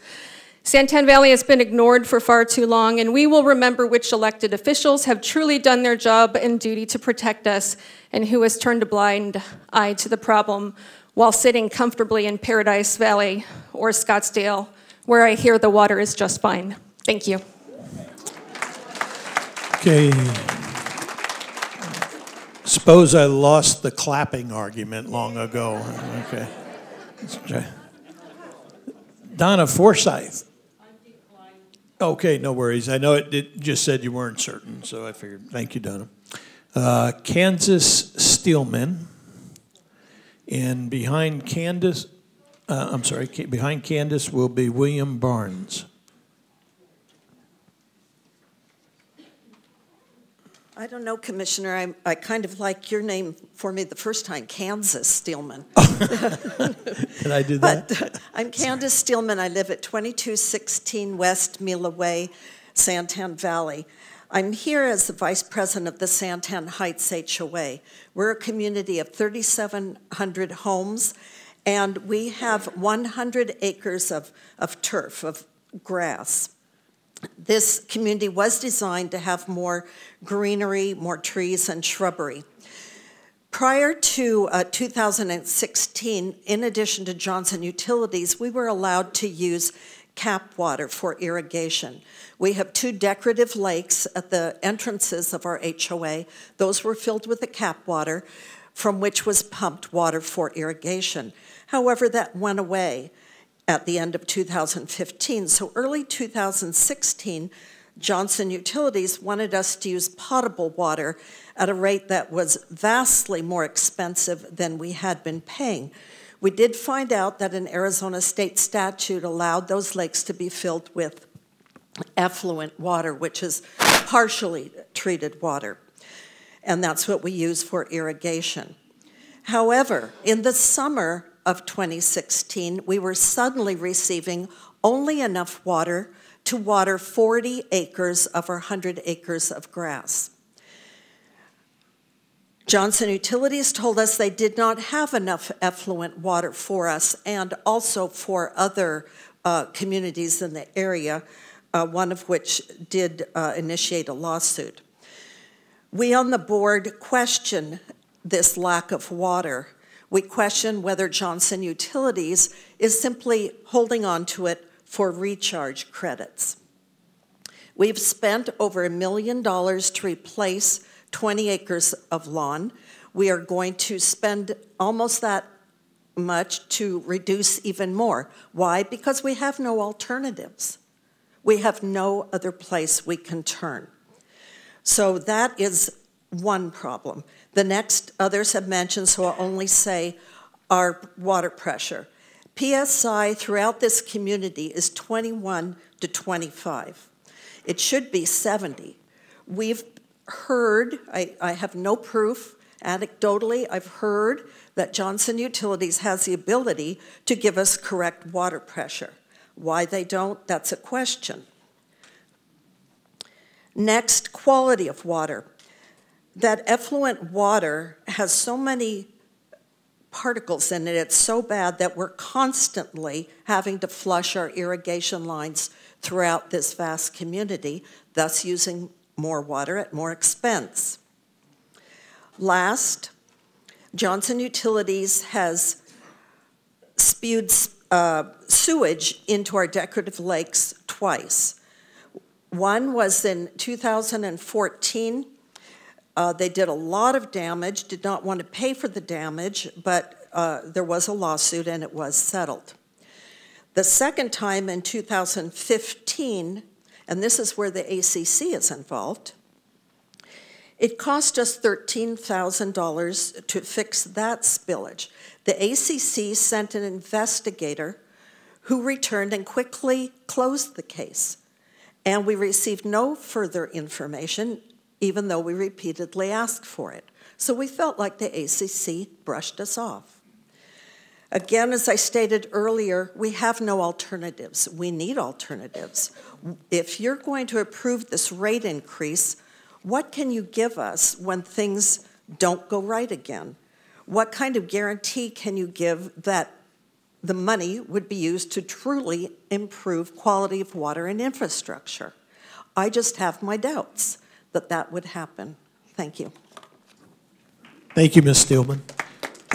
Santan Valley has been ignored for far too long, and we will remember which elected officials have truly done their job and duty to protect us and who has turned a blind eye to the problem while sitting comfortably in Paradise Valley or Scottsdale, where I hear the water is just fine. Thank you. Okay. Suppose I lost the clapping argument long ago. Okay. Donna Forsyth. Okay, no worries. I know it, it just said you weren't certain, so I figured. Thank you, Donna. Uh, Kansas Steelman. And behind Candace, uh, I'm sorry, behind Candace will be William Barnes. I don't know, Commissioner. I, I kind of like your name for me the first time, Kansas Steelman. Can I do that? But uh, I'm Candace Steelman. I live at 2216 West Mila Way, Santan Valley. I'm here as the Vice President of the Santan Heights HOA. We're a community of 3,700 homes, and we have 100 acres of, of turf, of grass this community was designed to have more greenery, more trees, and shrubbery. Prior to uh, 2016, in addition to Johnson Utilities, we were allowed to use CAP water for irrigation. We have two decorative lakes at the entrances of our HOA. Those were filled with the CAP water from which was pumped water for irrigation. However, that went away at the end of 2015. So early 2016, Johnson Utilities wanted us to use potable water at a rate that was vastly more expensive than we had been paying. We did find out that an Arizona state statute allowed those lakes to be filled with effluent water, which is partially treated water. And that's what we use for irrigation. However, in the summer of 2016, we were suddenly receiving only enough water to water 40 acres of our 100 acres of grass. Johnson Utilities told us they did not have enough effluent water for us and also for other uh, communities in the area, uh, one of which did uh, initiate a lawsuit. We on the board question this lack of water we question whether Johnson Utilities is simply holding on to it for recharge credits. We've spent over a million dollars to replace 20 acres of lawn. We are going to spend almost that much to reduce even more. Why? Because we have no alternatives. We have no other place we can turn. So that is one problem. The next, others have mentioned, so I'll only say our water pressure. PSI throughout this community is 21 to 25. It should be 70. We've heard, I, I have no proof, anecdotally, I've heard that Johnson Utilities has the ability to give us correct water pressure. Why they don't, that's a question. Next, quality of water that effluent water has so many particles in it, it's so bad that we're constantly having to flush our irrigation lines throughout this vast community, thus using more water at more expense. Last, Johnson Utilities has spewed uh, sewage into our decorative lakes twice. One was in 2014 uh, they did a lot of damage, did not want to pay for the damage, but uh, there was a lawsuit and it was settled. The second time in 2015, and this is where the ACC is involved, It cost us $13,000 to fix that spillage. The ACC sent an investigator who returned and quickly closed the case. And we received no further information, even though we repeatedly asked for it. So we felt like the ACC brushed us off. Again, as I stated earlier, we have no alternatives. We need alternatives. If you're going to approve this rate increase, what can you give us when things don't go right again? What kind of guarantee can you give that the money would be used to truly improve quality of water and infrastructure? I just have my doubts that that would happen. Thank you. Thank you, Ms. Steelman.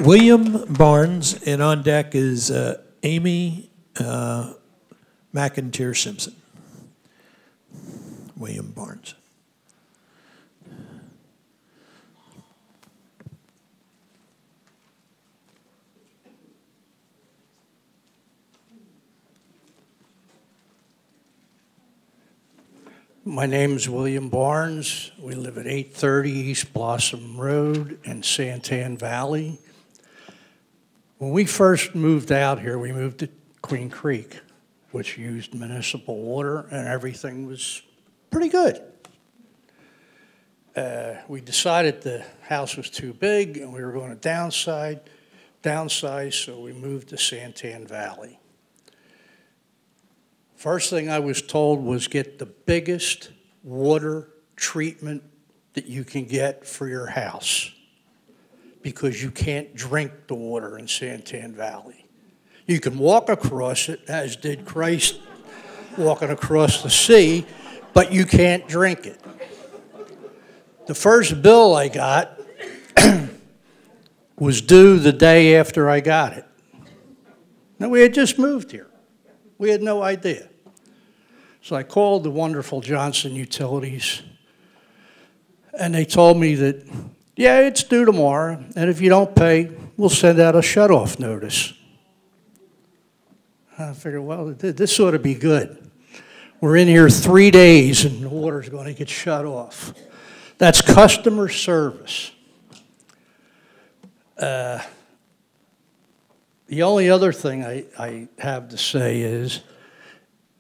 William Barnes, and on deck is uh, Amy uh, McIntyre Simpson. William Barnes. My name is William Barnes. We live at 830 East Blossom Road in Santan Valley. When we first moved out here, we moved to Queen Creek, which used municipal water, and everything was pretty good. Uh, we decided the house was too big and we were going to downside, downsize, so we moved to Santan Valley. First thing I was told was get the biggest water treatment that you can get for your house because you can't drink the water in Santan Valley. You can walk across it, as did Christ walking across the sea, but you can't drink it. The first bill I got was due the day after I got it. Now, we had just moved here. We had no idea. So I called the wonderful Johnson Utilities, and they told me that, yeah, it's due tomorrow, and if you don't pay, we'll send out a shut-off notice. I figured, well, this ought to be good. We're in here three days, and the water's going to get shut off. That's customer service. Uh, the only other thing I, I have to say is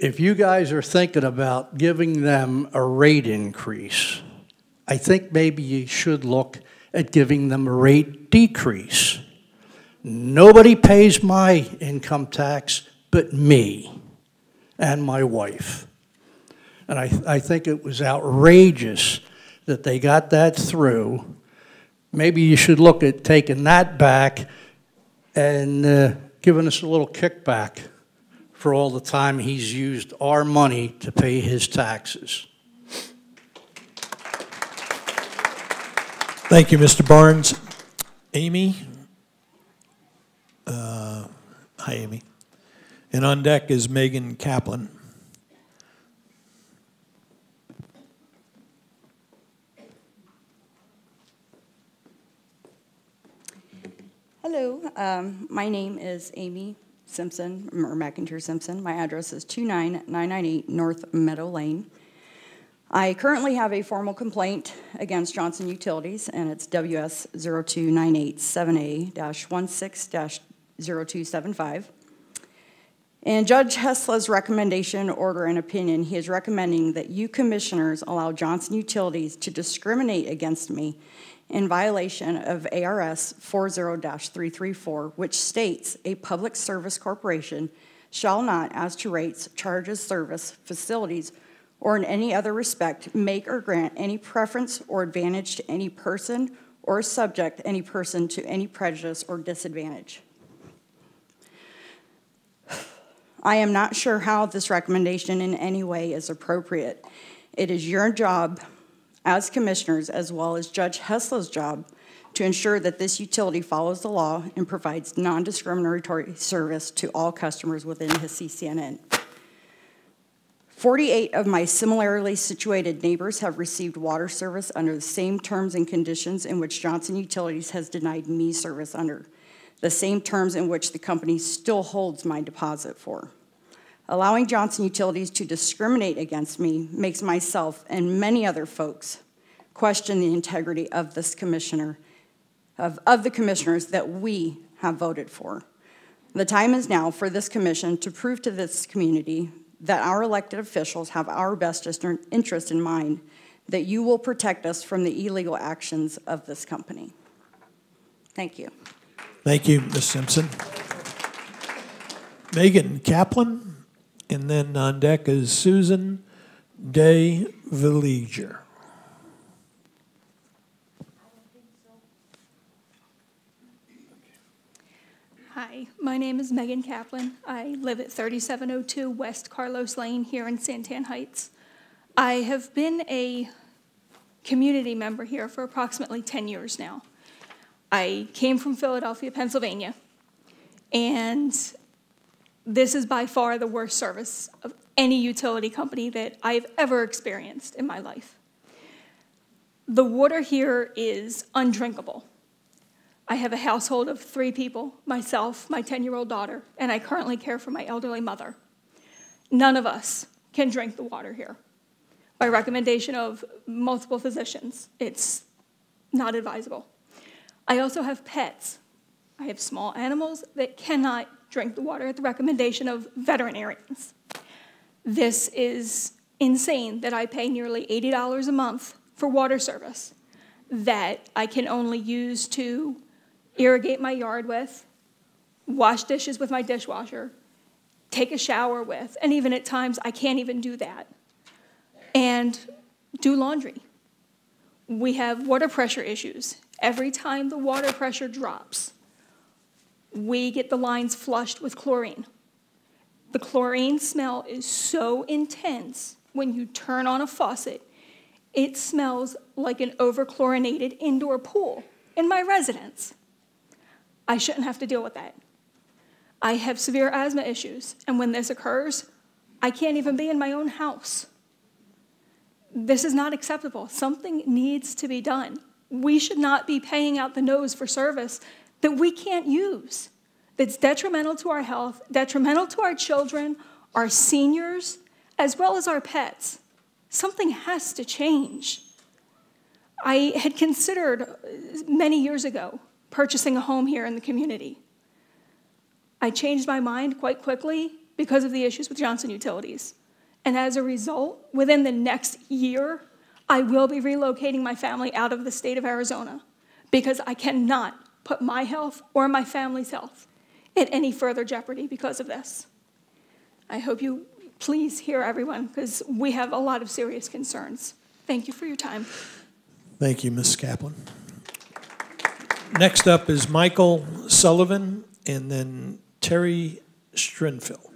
if you guys are thinking about giving them a rate increase, I think maybe you should look at giving them a rate decrease. Nobody pays my income tax but me and my wife. And I, I think it was outrageous that they got that through. Maybe you should look at taking that back and uh, giving us a little kickback for all the time he's used our money to pay his taxes. Thank you, Mr. Barnes. Amy? Uh, hi, Amy. And on deck is Megan Kaplan. Hello, um, my name is Amy Simpson, or McIntyre Simpson. My address is 29998 North Meadow Lane. I currently have a formal complaint against Johnson Utilities, and it's WS 0298-7A-16-0275. And Judge Hesla's recommendation, order, and opinion, he is recommending that you commissioners allow Johnson Utilities to discriminate against me in violation of ARS 40-334, which states a public service corporation shall not, as to rates, charges, service, facilities, or in any other respect, make or grant any preference or advantage to any person or subject any person to any prejudice or disadvantage. I am not sure how this recommendation in any way is appropriate. It is your job as commissioners, as well as Judge Hesla's job, to ensure that this utility follows the law and provides non-discriminatory service to all customers within his CC&N. 48 of my similarly situated neighbors have received water service under the same terms and conditions in which Johnson Utilities has denied me service under, the same terms in which the company still holds my deposit for. Allowing Johnson Utilities to discriminate against me makes myself and many other folks question the integrity of this commissioner, of, of the commissioners that we have voted for. The time is now for this commission to prove to this community that our elected officials have our best interest in mind, that you will protect us from the illegal actions of this company. Thank you. Thank you, Ms. Simpson. Megan Kaplan, and then on deck is Susan Day Villager. Hi, my name is Megan Kaplan. I live at 3702 West Carlos Lane here in Santan Heights. I have been a community member here for approximately 10 years now. I came from Philadelphia, Pennsylvania, and this is by far the worst service of any utility company that I've ever experienced in my life. The water here is undrinkable. I have a household of three people myself, my 10 year old daughter, and I currently care for my elderly mother. None of us can drink the water here. By recommendation of multiple physicians, it's not advisable. I also have pets. I have small animals that cannot drink the water at the recommendation of veterinarians. This is insane that I pay nearly $80 a month for water service that I can only use to irrigate my yard with, wash dishes with my dishwasher, take a shower with, and even at times I can't even do that, and do laundry. We have water pressure issues. Every time the water pressure drops, we get the lines flushed with chlorine. The chlorine smell is so intense when you turn on a faucet, it smells like an overchlorinated indoor pool in my residence. I shouldn't have to deal with that. I have severe asthma issues, and when this occurs, I can't even be in my own house. This is not acceptable. Something needs to be done. We should not be paying out the nose for service that we can't use, that's detrimental to our health, detrimental to our children, our seniors, as well as our pets. Something has to change. I had considered uh, many years ago purchasing a home here in the community. I changed my mind quite quickly because of the issues with Johnson Utilities. And as a result, within the next year, I will be relocating my family out of the state of Arizona because I cannot put my health or my family's health in any further jeopardy because of this. I hope you please hear everyone because we have a lot of serious concerns. Thank you for your time. Thank you, Ms. Kaplan. Next up is Michael Sullivan and then Terry Strinfill.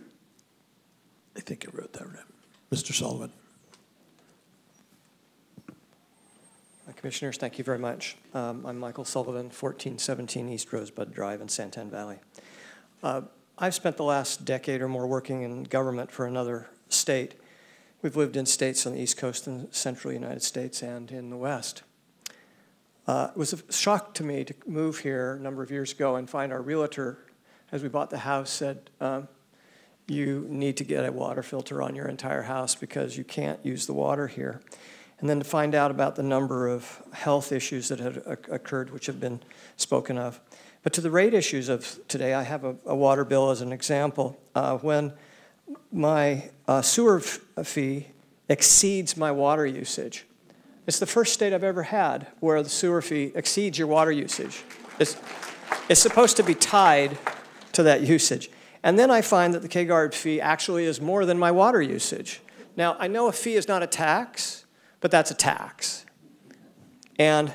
I think I wrote that right. Mr. Sullivan. Commissioners, thank you very much. Um, I'm Michael Sullivan, 1417 East Rosebud Drive in Santan Valley. Uh, I've spent the last decade or more working in government for another state. We've lived in states on the East Coast and central United States and in the West. Uh, it was a shock to me to move here a number of years ago and find our realtor, as we bought the house, said, um, you need to get a water filter on your entire house because you can't use the water here. And then to find out about the number of health issues that had occurred, which have been spoken of. But to the rate issues of today, I have a, a water bill as an example. Uh, when my uh, sewer fee exceeds my water usage, it's the first state I've ever had where the sewer fee exceeds your water usage. It's, it's supposed to be tied to that usage. And then I find that the CAGRD fee actually is more than my water usage. Now, I know a fee is not a tax, but that's a tax. And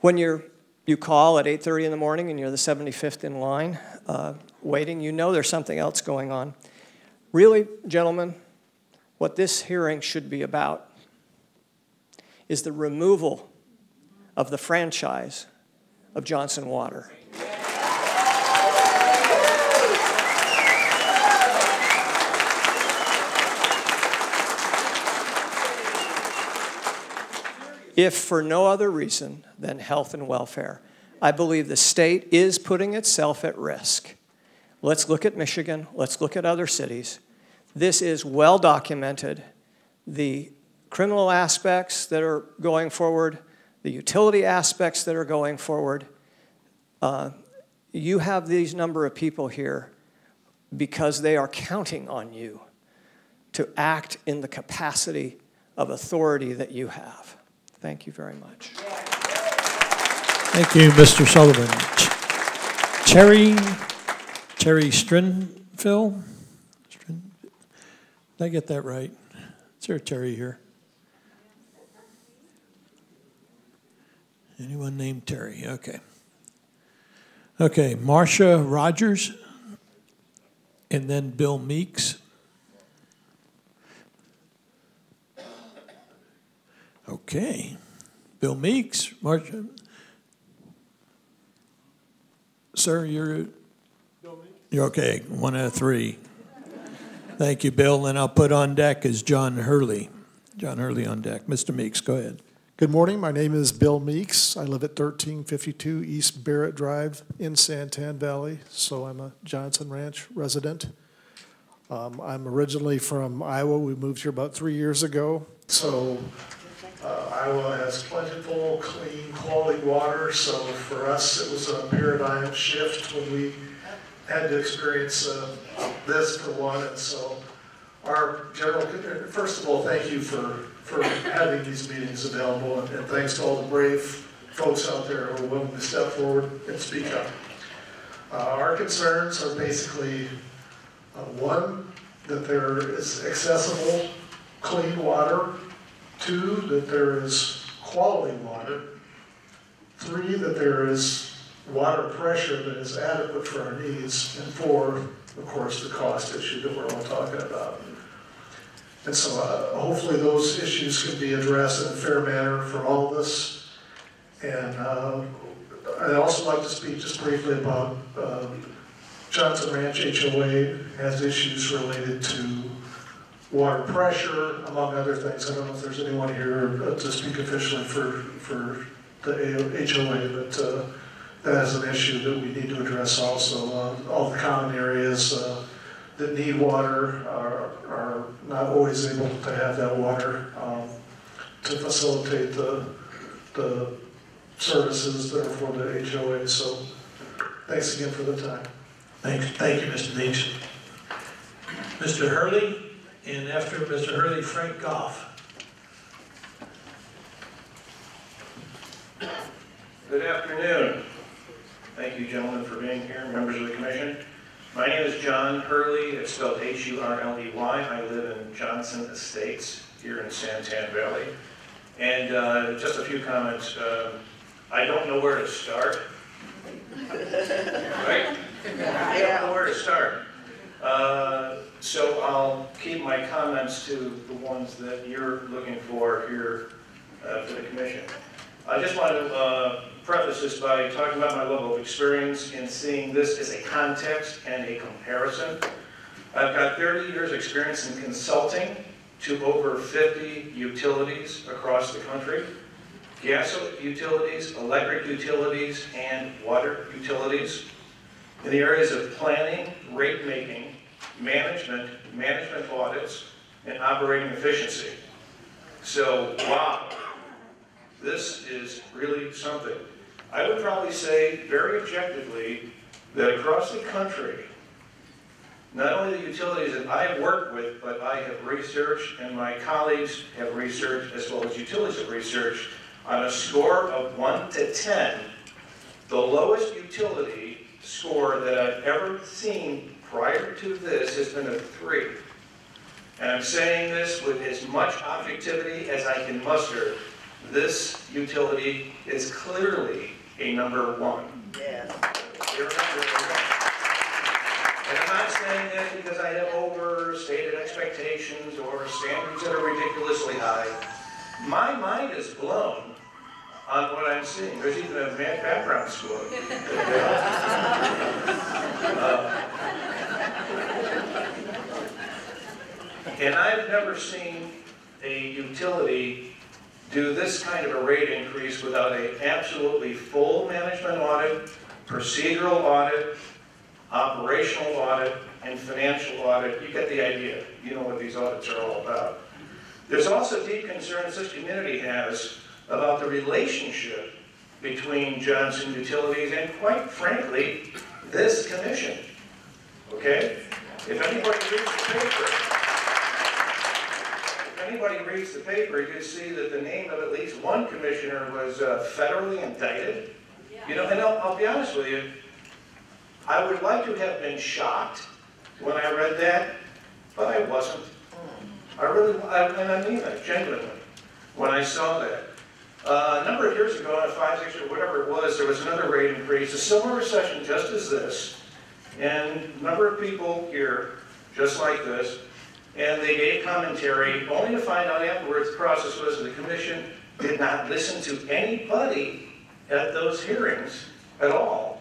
when you're, you call at 8.30 in the morning and you're the 75th in line uh, waiting, you know there's something else going on. Really, gentlemen, what this hearing should be about is the removal of the franchise of Johnson Water. If for no other reason than health and welfare, I believe the state is putting itself at risk. Let's look at Michigan, let's look at other cities. This is well documented. The criminal aspects that are going forward, the utility aspects that are going forward. Uh, you have these number of people here because they are counting on you to act in the capacity of authority that you have. Thank you very much. Thank you, Mr. Sullivan. Ch- Cherry, Cherry Strinville? Strin- Did I get that right? Is there a Terry here? Anyone named Terry? Okay. Okay, Marcia Rogers, and then Bill Meeks. Okay, Bill Meeks, Marcia. Sir, you're, you're okay, one out of three. Thank you, Bill, and I'll put on deck is John Hurley. John Hurley on deck. Mr. Meeks, go ahead. Good morning. My name is Bill Meeks. I live at 1352 East Barrett Drive in Santan Valley, so I'm a Johnson Ranch resident. Um, I'm originally from Iowa. We moved here about three years ago. So uh, Iowa has plentiful, clean, quality water. So for us, it was a paradigm shift when we had to experience uh, this for one. And so our general, first of all, thank you for, for having these meetings available, and, and thanks to all the brave folks out there who are willing to step forward and speak up. Uh, our concerns are basically, uh, one, that there is accessible, clean water. Two, that there is quality water. Three, that there is water pressure that is adequate for our needs. And four, of course, the cost issue that we're all talking about. And so uh, hopefully those issues can be addressed in a fair manner for all of us. And uh, I'd also like to speak just briefly about um, Johnson Ranch HOA has issues related to water pressure, among other things. I don't know if there's anyone here uh, to speak officially for, for the HOA, but uh, that is an issue that we need to address also. Uh, all the common areas uh, that need water are, are not always able to have that water um, to facilitate the, the services that are for the HOA. So thanks again for the time. Thanks, thank you, Mr. Meeks. Mr. Hurley, and after Mr. Hurley, Frank Goff. Good afternoon. Thank you, gentlemen, for being here, members of the commission. My name is John Hurley. It's spelled H-U-R-L-E-Y. I live in Johnson Estates here in Santan Valley. And uh, just a few comments. Uh, I don't know where to start. right? I don't know where to start. Uh, so I'll keep my comments to the ones that you're looking for here uh, for the commission. I just want to uh, preface this by talking about my level of experience in seeing this as a context and a comparison. I've got 30 years experience in consulting to over 50 utilities across the country. Gas utilities, electric utilities, and water utilities in the areas of planning, rate making, management, management audits, and operating efficiency. So, wow, this is really something. I would probably say very objectively that across the country, not only the utilities that I have worked with, but I have researched and my colleagues have researched, as well as utilities have researched, on a score of 1 to 10, the lowest utility score that I've ever seen prior to this has been a 3. And I'm saying this with as much objectivity as I can muster. This utility is clearly a number one. Yes. And I'm not saying that because I have overstated expectations or standards that are ridiculously high. My mind is blown on what I'm seeing. There's even a mad background score. Uh, and I've never seen a utility do this kind of a rate increase without a absolutely full management audit, procedural audit, operational audit, and financial audit. You get the idea. You know what these audits are all about. There's also deep concerns this community has about the relationship between Johnson Utilities and, quite frankly, this commission. Okay? If anybody reads the paper, anybody reads the paper, you see that the name of at least one commissioner was uh, federally indicted. You know, and I'll, I'll be honest with you, I would like to have been shocked when I read that, but I wasn't. I really, I, and I mean that genuinely, when I saw that. Uh, a number of years ago, in five, six, or whatever it was, there was another rate increase, a similar recession just as this, and a number of people here, just like this, and they gave commentary, only to find out afterwards the process was that the commission did not listen to anybody at those hearings at all,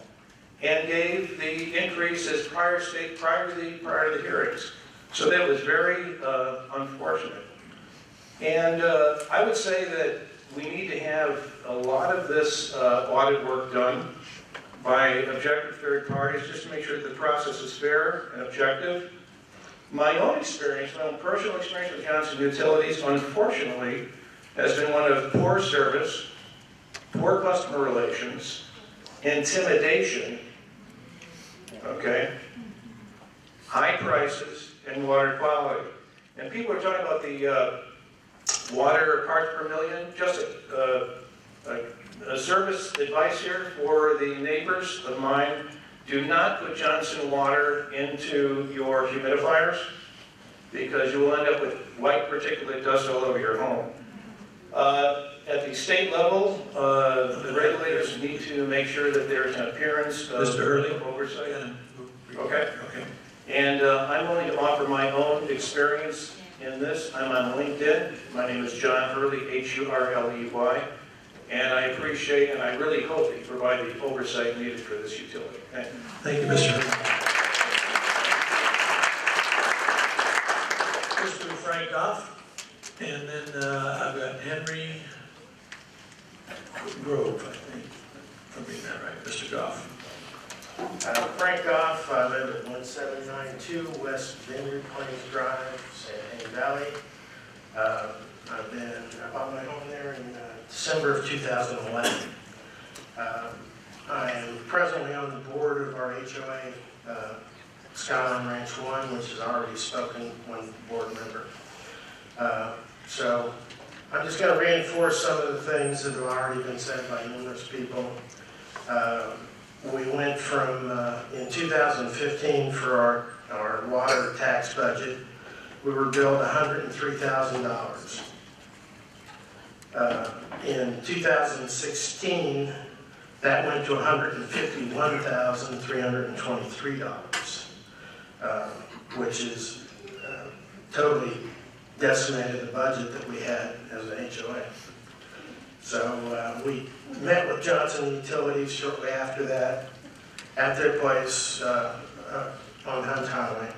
and gave the increase as prior state, prior to the, prior to the hearings. So that was very uh, unfortunate. And uh, I would say that we need to have a lot of this uh, audit work done by objective third parties, just to make sure that the process is fair and objective. My own experience, my own personal experience with Johnson Utilities, unfortunately, has been one of poor service, poor customer relations, intimidation, okay, high prices, and water quality. And people are talking about the uh, water parts per million, just a, a, a service advice here for the neighbors of mine. Do not put Johnson water into your humidifiers because you will end up with white particulate dust all over your home. Uh, at the state level, uh, the regulators need to make sure that there's an appearance of Mr. Hurley? oversight. Okay? Okay. And uh, I'm willing to offer my own experience in this. I'm on LinkedIn. My name is John Hurley, H-U-R-L-E-Y. And I appreciate and I really hope that you provide the oversight needed for this utility. Thank you. Thank you, Mr. Mr. Frank Goff, and then uh, I've got Henry Grove, I think, if I'm reading that right, Mr. Goff. Uh, Frank Goff, I live at 1792 West Vineyard Plains Drive, Santan Valley. Uh, I've been, I bought my home there in uh, December of 2011. Uh, I am presently on the board of our HOA, uh, Skyline Ranch 1, which has already spoken, one board member. Uh, So I'm just going to reinforce some of the things that have already been said by numerous people. Uh, we went from, uh, in 2015 for our, our water tax budget, we were billed $103,000. Uh, In 2016, that went to $151,323, uh, which is uh, totally decimated the budget that we had as an HOA. So uh, we met with Johnson Utilities shortly after that at their place uh, on Hunt Highway.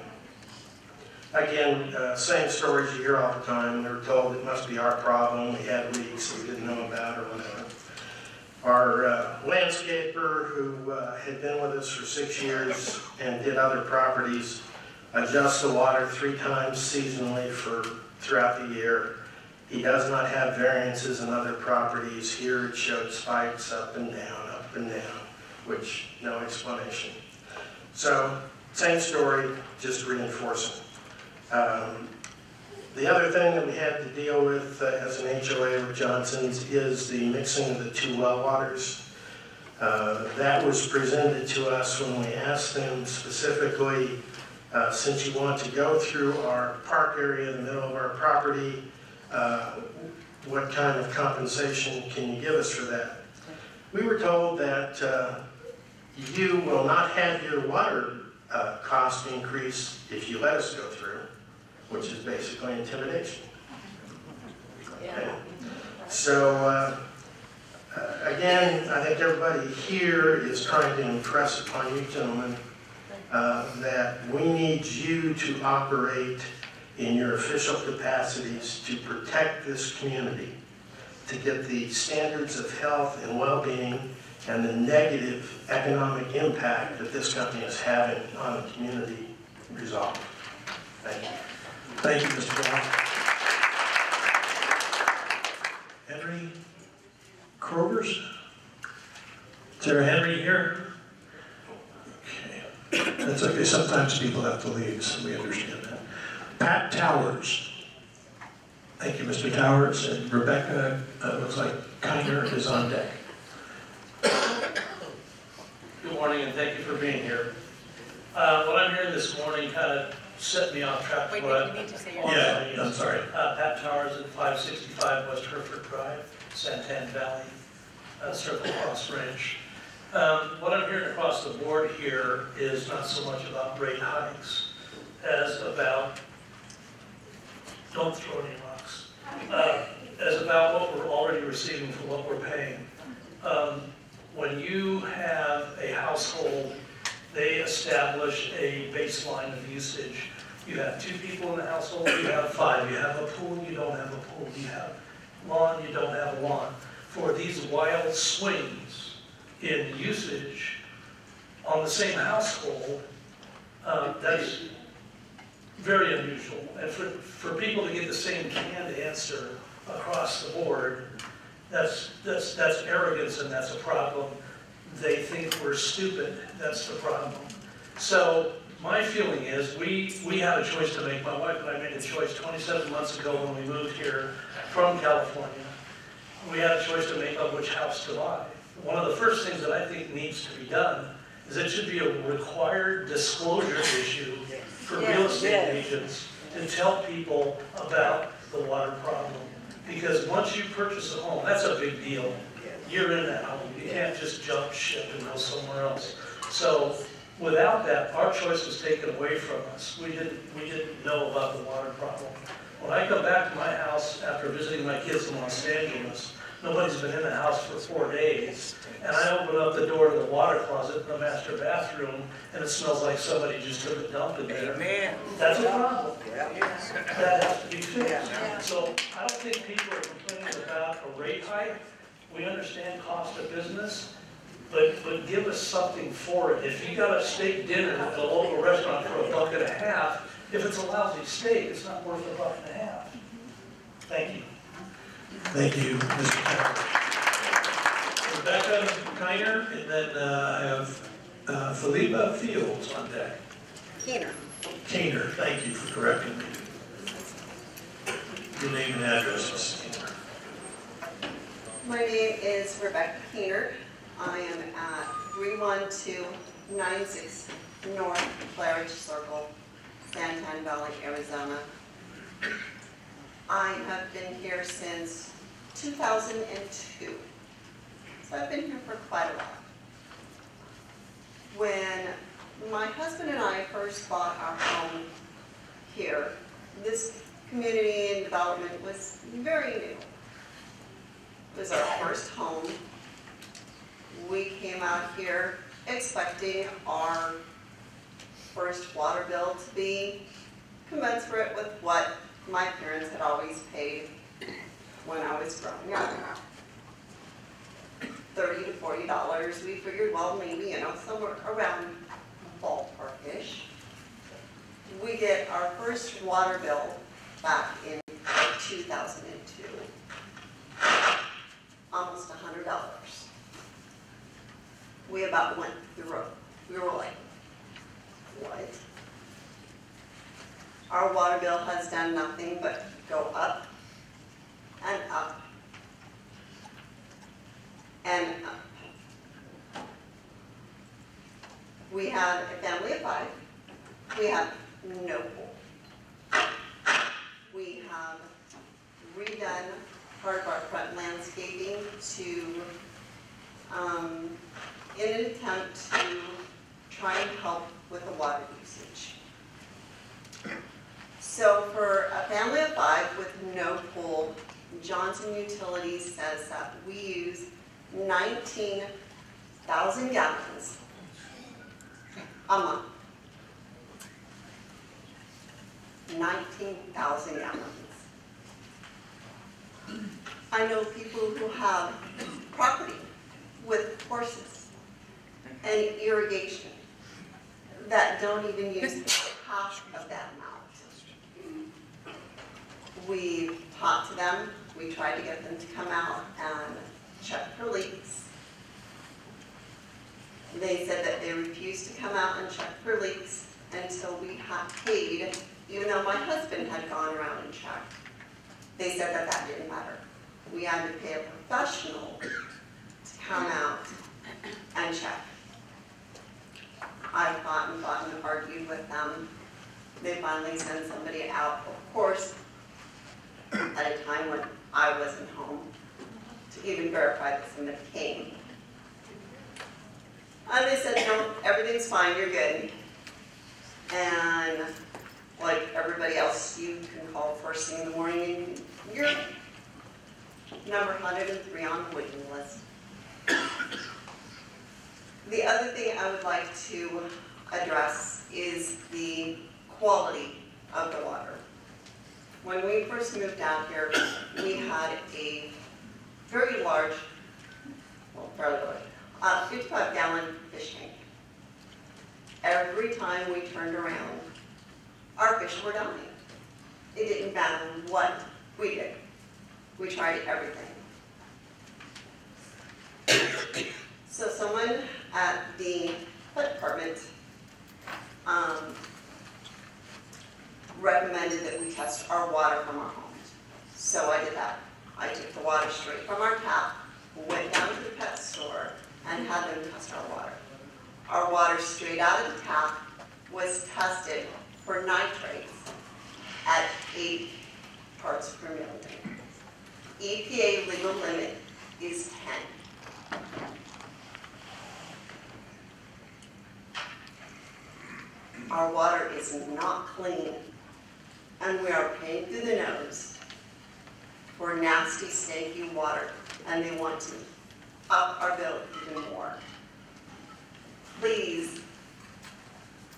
Again, uh, same stories you hear all the time. Were told it must be our problem. We had leaks we didn't know about or whatever. Our uh, landscaper, who uh, had been with us for six years and did other properties, adjusts the water three times seasonally for throughout the year. He does not have variances in other properties. Here it showed spikes up and down, up and down, which no explanation. So, same story, just reinforcing. Um, the other thing that we had to deal with uh, as an HOA with Johnson's is the mixing of the two well waters. Uh, that was presented to us when we asked them specifically, uh, since you want to go through our park area in the middle of our property, uh, what kind of compensation can you give us for that? We were told that uh, you will not have your water uh, cost increase if you let us go through, which is basically intimidation. Okay. So, uh, again, I think everybody here is trying to impress upon you gentlemen uh, that we need you to operate in your official capacities to protect this community, to get the standards of health and well-being and the negative economic impact that this company is having on the community resolved. Thank you. Thank you, Mr. Brown. Henry Krogers? Is there Henry here? Okay. That's okay, sometimes people have to leave, so we understand that. Pat Towers. Thank you, Mr. Towers, and Rebecca, uh, looks like Kiner is on deck. Good morning, and thank you for being here. Uh, What I'm hearing this morning kind of set me off track. Wait, for what you I- need to say your Oh, Yeah, I'm sorry. Uh, Pat Towers at 565 West Hereford Drive, Santan Valley, uh, Circle Cross Ranch. Um, What I'm hearing across the board here is not so much about rate hikes as about, don't throw any rocks, Uh, as about what we're already receiving for what we're paying. Um, When you have a household, they establish a baseline of usage. You have two people in the household, you have five, you have a pool, you don't have a pool, you have lawn, you don't have a lawn. For these wild swings in usage on the same household, uh, that's very unusual. And for, for people to get the same canned answer across the board, that's, that's, that's arrogance and that's a problem. They think we're stupid, that's the problem. So my feeling is, we, we had a choice to make. My wife and I made a choice 27 months ago when we moved here from California. We had a choice to make of which house to buy. One of the first things that I think needs to be done is it should be a required disclosure issue for real estate agents to tell people about the water problem. Because once you purchase a home, that's a big deal. You're in that home. You can't just jump ship and go somewhere else. So without that, our choice was taken away from us. We didn't, we didn't know about the water problem. When I come back to my house after visiting my kids in Los Angeles, nobody's been in the house for four days, and I open up the door to the water closet in the master bathroom, and it smells like somebody just took a dump in there. Amen. That's a problem. That has to be fixed. So I don't think people are complaining about a rate hike. We understand cost of business, but, but give us something for it. If you got a steak dinner at a local restaurant for a buck and a half, if it's a lousy steak, it's not worth a buck and a half. Thank you. Thank you, Mr. Towers. Rebecca Kiner, and then uh, I have uh, Philippa Fields on deck. Keener. Keener, thank you for correcting me. Your name and address, Mrs. Keener. My name is Rebecca Keener. I am at 31296 North Claridge Circle, Santan Valley, Arizona. I have been here since 2002, so I've been here for quite a while. When my husband and I first bought our home here, this community and development was very new. Was our first home. We came out here expecting our first water bill to be commensurate with what my parents had always paid when I was growing up. Thirty to forty dollars, we figured, well, maybe, you know, somewhere around ballpark-ish. We get our first water bill back in two thousand and two. Almost a hundred dollars. We about went through, we were like, what? Our water bill has done nothing but go up and up and up. We have a family of five. We have no pool. We have redone part of our front landscaping to, um, in an attempt to try and help with the water usage. So for a family of five with no pool, Johnson Utilities says that we use nineteen thousand gallons a month. Nineteen thousand gallons. I know people who have property with horses and irrigation that don't even use half of that amount. We've talked to them, We tried to get them to come out and check for leaks. They said that they refused to come out and check for leaks until we had paid, even though my husband had gone around and checked. They said that that didn't matter. We had to pay a professional to come out and check. I fought and fought and argued with them. They finally sent somebody out, of course, at a time when I wasn't home, to even verify that somebody came. And they said, no, everything's fine, you're good. And like everybody else, you can call first thing in the morning and you're number 103 on the waiting list. The other thing I would like to address is the quality of the water. When we first moved down here, we had a very large, well, fairly large, uh, 55 gallon fish tank. Every time we turned around, our fish were dying. It didn't matter what we did. We tried everything. So someone at the department um, recommended that we test our water from our homes. So I did that. I took the water straight from our tap, went down to the pet store, and had them test our water. Our water straight out of the tap was tested for nitrates at eight parts per million. EPA legal limit is 10. Our water is not clean, and we are paying through the nose for nasty, stinky water, and they want to up our bill even more. Please,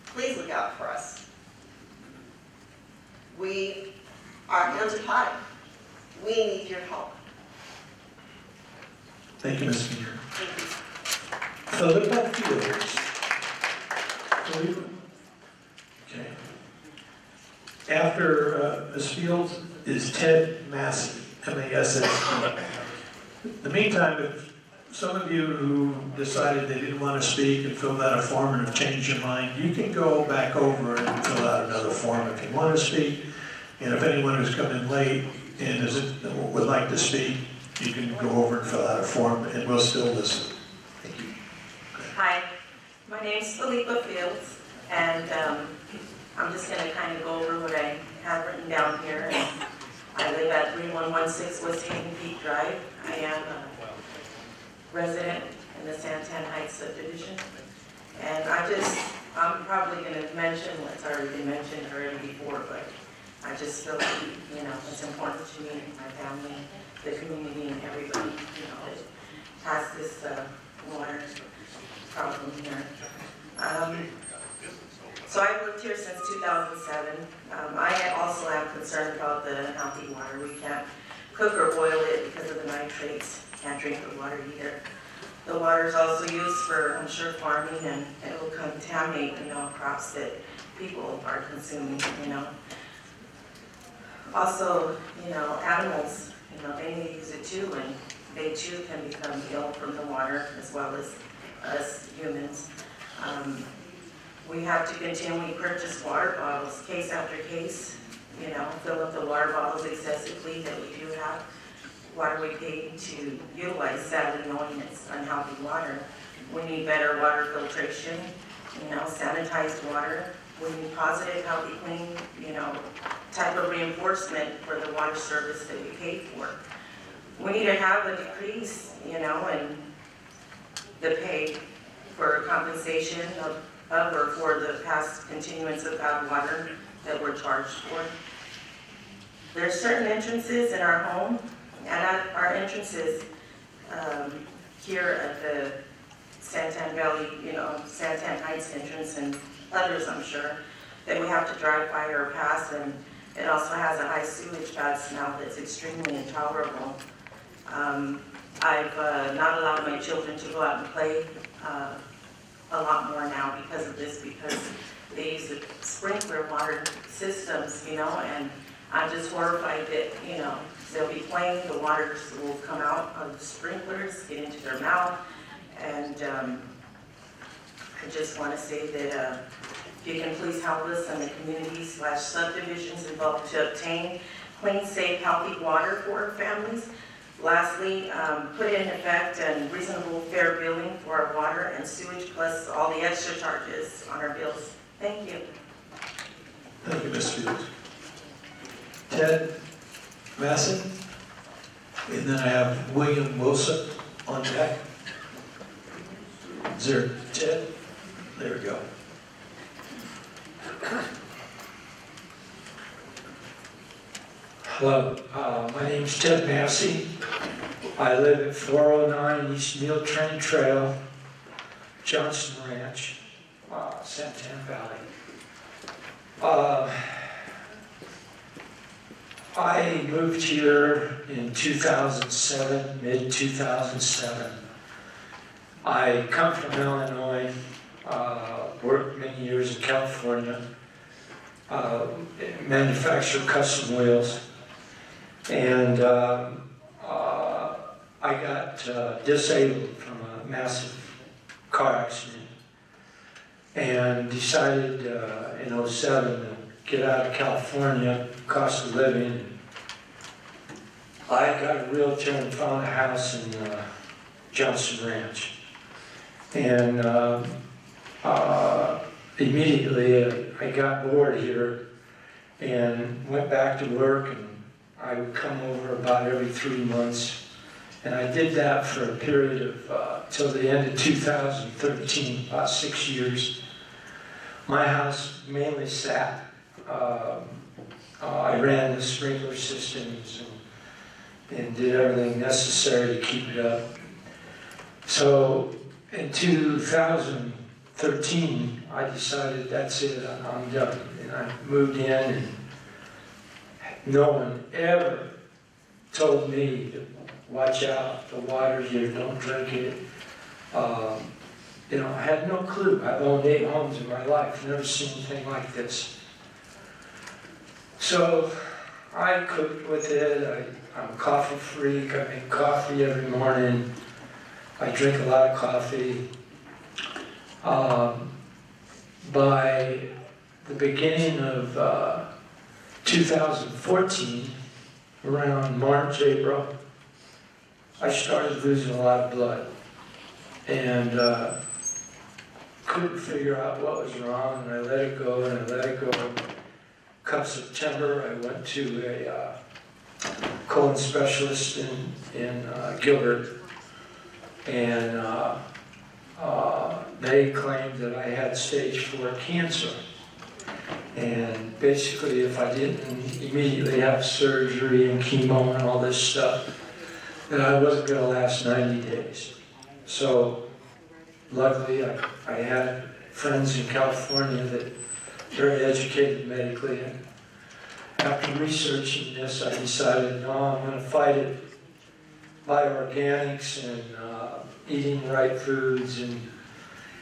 please look out for us. We, our hands are tied. We need your help. Thank you, Ms. Speaker. Philippa Fields. Philippa. Okay. After uh, Ms. Fields is Ted Massey, M-A-S-S-E. In the meantime, if some of you who decided they didn't want to speak and filled out a form and have changed your mind, you can go back over and fill out another form if you want to speak. And if anyone who's come in late and is, would like to speak, you can go over and fill out a form and we'll still listen. Thank you. Hi, my name's Philippa Fields, and um, I'm just going to kind of go over what I have written down here. And I live at 3116 West Hayden Peak Drive. I am a resident in the Santan Heights subdivision. And I just, I'm probably going to mention what's already been mentioned already before, but I just feel like, you know, it's important to me, and my family, the community, and everybody, you know, that has this uh, water problem here. Um, so I've lived here since 2007. Um, I also am concerned about the healthy water. We can't cook or boil it because of the nitrates. Can't drink the water either. The water is also used for, I'm sure, farming, and it will contaminate, you know, crops that people are consuming, you know. Also, you know, animals, you know, they may use it too, and they too can become ill from the water as well as us humans. Um, we have to continually purchase water bottles, case after case, you know, fill up the water bottles excessively that we do have. Why are we paid to utilize and knowing it's unhealthy water? We need better water filtration, you know, sanitized water. We need positive, healthy, clean, you know, type of reinforcement for the water service that we pay for. We need to have a decrease, you know, in the pay for compensation of, of or for the past continuance of bad water that we're charged for. There's certain entrances in our home and at our entrances um, here at the Santan Valley, you know, Santan Heights entrance and others, I'm sure, that we have to drive by or pass, and it also has a high sewage bad smell that's extremely intolerable. Um, I've uh, not allowed my children to go out and play uh, a lot more now because of this, because they use the sprinkler water systems, you know, and I'm just horrified that, you know, they'll be playing, the water will come out of the sprinklers, get into their mouth, and um, I just want to say that uh, if you can please help us and the community slash subdivisions involved to obtain clean, safe, healthy water for our families. Lastly, um, put in effect and reasonable fair billing for our water and sewage plus all the extra charges on our bills. Thank you. Thank you, Ms. Fields. Ted Masson, and then I have William Wilson on deck. Is there Ted? There we go. Hello, uh, my is Ted Massey. I live at 409 East Neil Train Trail, Johnson Ranch, uh, Santan Valley. Uh, I moved here in 2007, mid-2007. I come from Illinois, uh, worked many years in California, uh, manufactured custom wheels. And um, uh, I got uh, disabled from a massive car accident and decided uh, in 07 to get out of California, cost of living. I got a realtor and found a house in Johnson Ranch. And uh, immediately uh, I got bored here and went back to work and I would come over about every three months. And I did that for a period of, uh, till the end of 2013, about six years. My house mainly sat. Uh, I ran the sprinkler systems and, and did everything necessary to keep it up. So in 2013, I decided that's it, I'm done. And I moved in and no one ever told me to watch out, the water here, don't drink it. Um, you know, I had no clue. I've owned eight homes in my life, never seen anything like this. So I cooked with it. I, I'm a coffee freak. I make coffee every morning. I drink a lot of coffee. Um, by the beginning of uh, 2014, around March, April, I started losing a lot of blood and uh, couldn't figure out what was wrong and I let it go and I let it go. Come September, I went to a uh, colon specialist in, in uh, Gilbert and uh, they claimed that I had stage four cancer. And basically, if I didn't immediately have surgery and chemo and all this stuff, then I wasn't going to last 90 days. So luckily, I, I had friends in California that very educated medically. And after researching this, I decided, no, I'm going to fight it by organics and uh, eating the right foods. And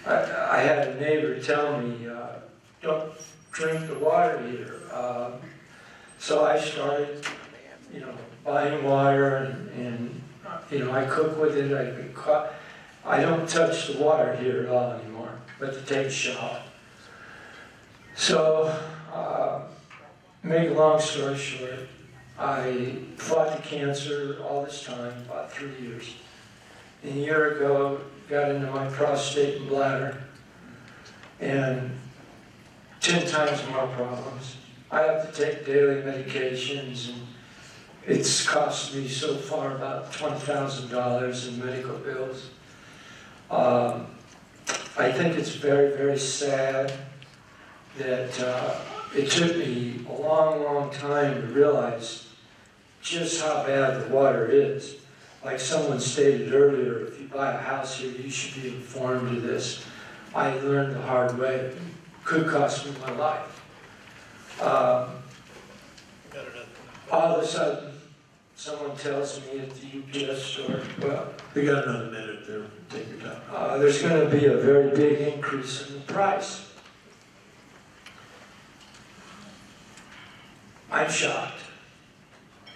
I, I had a neighbor tell me, uh, don't drink the water here. Um, so I started, you know, buying water and, and, you know, I cook with it. I, I don't touch the water here at all anymore, but to take a shower. So, uh, make a long story short, I fought the cancer all this time, about three years. And a year ago, got into my prostate and bladder, and 10 times more problems. I have to take daily medications and it's cost me so far about $20,000 in medical bills. Um, I think it's very, very sad that uh, it took me a long, long time to realize just how bad the water is. Like someone stated earlier, if you buy a house here, you should be informed of this. I learned the hard way It could cost me my life. Um, all of a sudden, someone tells me at the UPS store, well, we got another minute there. Take your time. Uh, there's going to be a very big increase in the price. I'm shocked.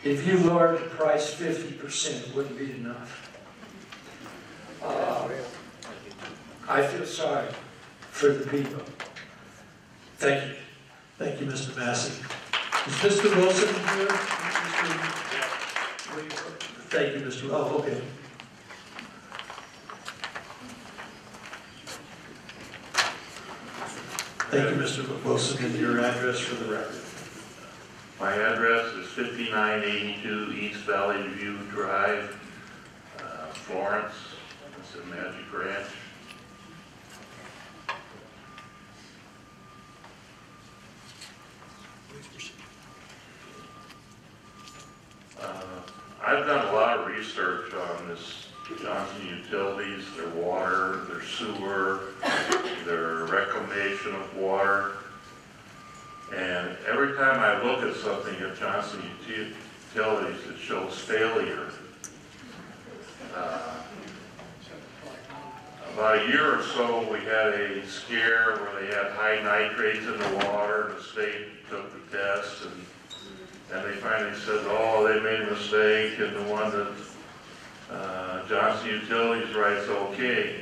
If you lowered the price fifty percent, it wouldn't be enough. Uh, I feel sorry for the people. Thank you. Thank you, Mr. Massey. Is Mr. Wilson here? Thank you, Mr. Oh, okay. Thank you, Mr. Wilson, and your address for the record. My address is 5982 East Valley View Drive, uh, Florence. It's in Magic Ranch. Uh, I've done a lot of research on this Johnson Utilities, their water, their sewer, their reclamation of water. And every time I look at something at Johnson Utilities, it shows failure. Uh, About a year or so, we had a scare where they had high nitrates in the water, the state took the test, and, and they finally said, oh, they made a mistake, and the one that, uh, Johnson Utilities writes okay.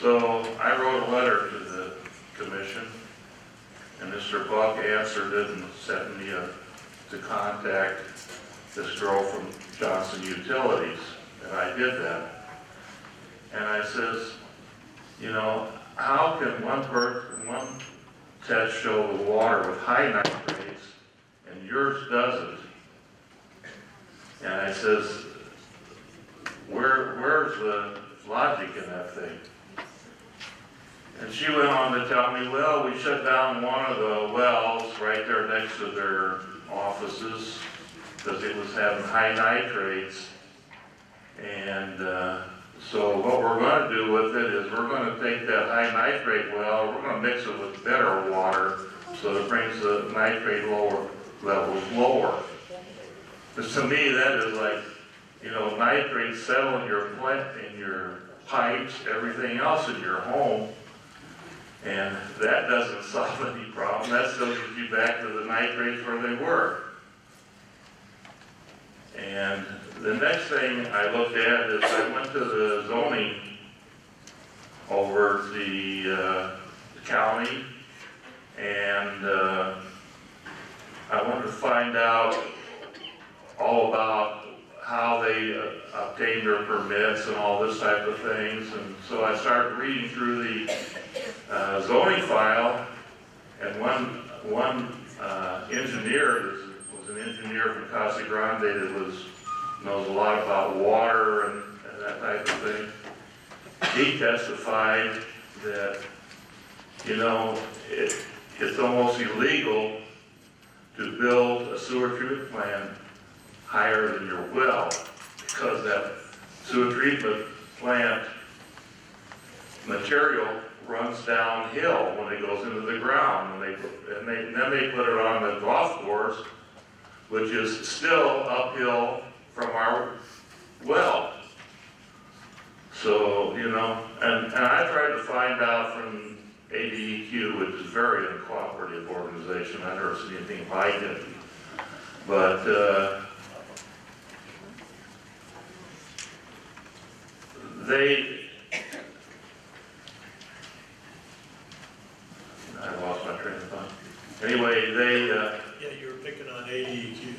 So I wrote a letter to the commission, and Mr. Buck answered it and sent me a, to contact this girl from Johnson Utilities, and I did that. And I says, you know, how can one per, one test show the water with high nitrates and yours doesn't? And I says, where, where's the logic in that thing? She went on to tell me, well, we shut down one of the wells right there next to their offices because it was having high nitrates. And uh, so what we're going to do with it is we're going to take that high nitrate well, we're going to mix it with better water so it brings the nitrate lower levels lower. Because to me, that is like, you know, nitrates settle in your plant, in your pipes, everything else in your home. And that doesn't solve any problem. That still gets you back to the nitrates where they were. And the next thing I looked at is I went to the zoning over the uh, county and uh, I wanted to find out all about how they uh, obtained their permits and all this type of things. And so I started reading through the uh, zoning file, and one, one uh, engineer, was an engineer from Casa Grande that was, knows a lot about water and, and that type of thing, he testified that, you know, it, it's almost illegal to build a sewer treatment plant higher than your well, because that sewer treatment plant material runs downhill when it goes into the ground. When they, put- and they, and then they put it on the golf course, which is still uphill from our well. So, you know, and, and I tried to find out from ADEQ, which is very uncooperative organization, I never seen anything like it. But, uh, they, I lost my train of thought. Anyway, they, uh, Yeah, you were picking on ADEQ.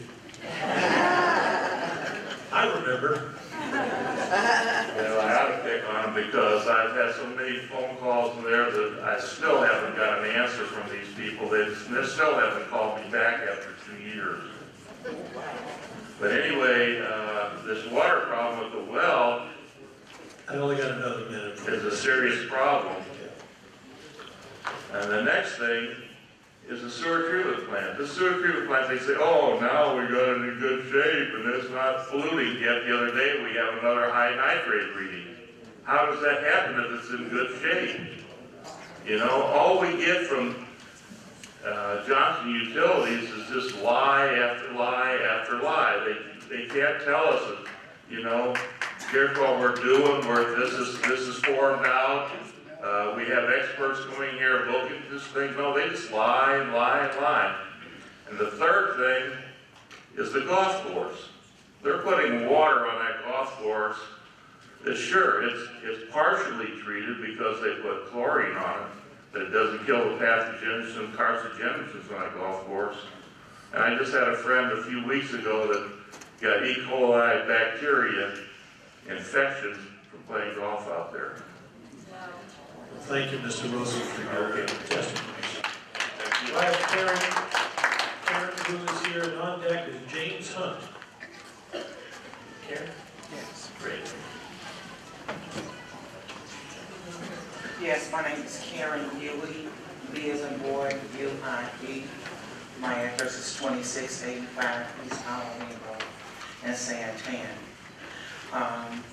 I remember. Well, I ought to pick on them because I've had so many phone calls from there that I still haven't got an answer from these people. They, they still haven't called me back after two years. But anyway, uh, this water problem with the well I only got another minute. is a serious problem. And the next thing is the sewer treatment plant. The sewer treatment plant, they say, oh, now we got it in good shape and it's not polluting. Yet the other day, we have another high nitrate reading. How does that happen if it's in good shape? You know, all we get from uh, Johnson Utilities is just lie after lie after lie. They, they can't tell us, you know, here's what we're doing, where this is, this is formed out. Uh, we have experts coming here looking at this thing. No, they just lie and lie and lie. And the third thing is the golf course. They're putting water on that golf course. It's sure, it's, it's partially treated because they put chlorine on it, that doesn't kill the pathogens and carcinogens on a golf course. And I just had a friend a few weeks ago that got E. coli bacteria infection from playing golf out there. Thank you, Mr. Wilson, for your testimony. Do I have Karen, Karen who is here and on deck is James Hunt. Karen? Yes. Great. Yes, my name is Karen Dewey, B as in boy, U-I-E. My address is 2685 East Halloween Road in Santan. Um,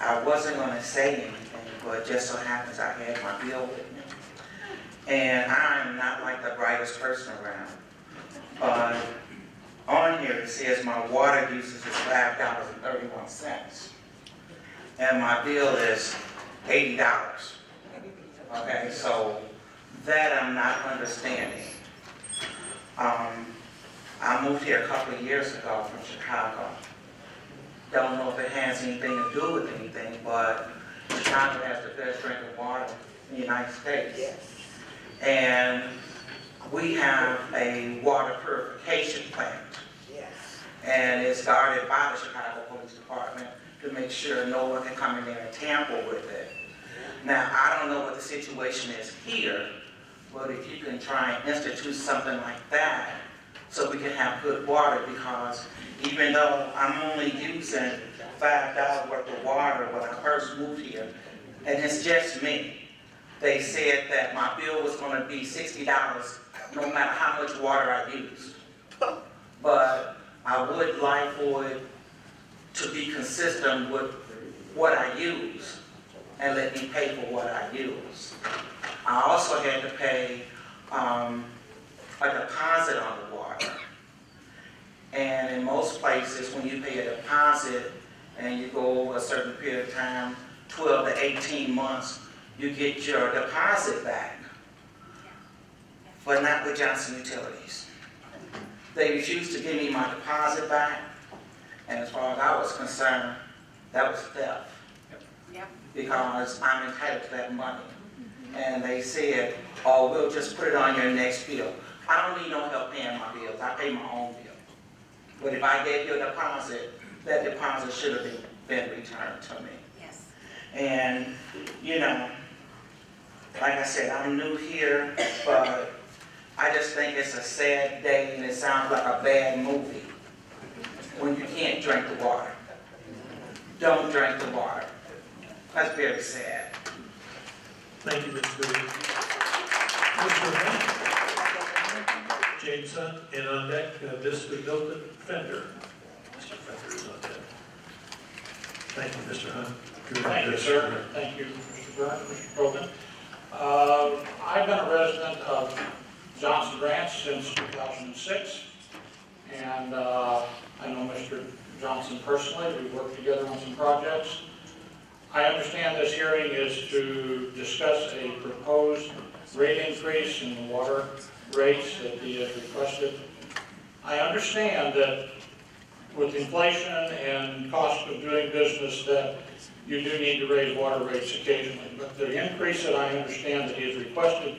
I wasn't gonna say anything, but just so happens I had my bill with me. And I'm not like the brightest person around. But on here it says my water usage is five dollars and my bill is eighty dollars. Okay, so that I'm not understanding. Um, I moved here a couple of years ago from Chicago. Don't know if it has anything to do with anything, but Chicago has the best drinking water in the United States. And we have a water purification plant. And it's guarded by the Chicago Police Department to make sure no one can come in there and tamper with it. Now, I don't know what the situation is here, but if you can try and institute something like that, so we can have good water, because even though I'm only using five dollars worth of water when I first moved here, and it's just me, they said that my bill was gonna be sixty dollars, no matter how much water I used. But I would like for it to be consistent with what I use, and let me pay for what I use. I also had to pay um, a deposit on the. And in most places, when you pay a deposit and you go over a certain period of time, 12 to 18 months, you get your deposit back. But not with Johnson Utilities. They refused to give me my deposit back, and as far as I was concerned, that was theft. Because I'm entitled to that money. And they said, oh, we'll just put it on your next bill. I don't need no help paying my bills, I pay my own bill. But if I gave you a deposit, that deposit should have been, been returned to me. Yes. And, you know, like I said, I'm new here, but I just think it's a sad day and it sounds like a bad movie when you can't drink the water. Don't drink the water. That's very sad. Thank you, Ms. Goody. Mr. Hunt? James Hunt, and on deck, uh, Mr. Milton Fender. Mr. Fender is on deck. Thank you, Mr. Hunt. Thank you, sir. Thank you, Mr. Byrne, Mr. Progan. Uh, I've been a resident of Johnson Ranch since 2006, and uh, I know Mr. Johnson personally. We've worked together on some projects. I understand this hearing is to discuss a proposed rate increase in the water rates that he has requested. I understand that with inflation and cost of doing business that you do need to raise water rates occasionally. But the increase that I understand that he has requested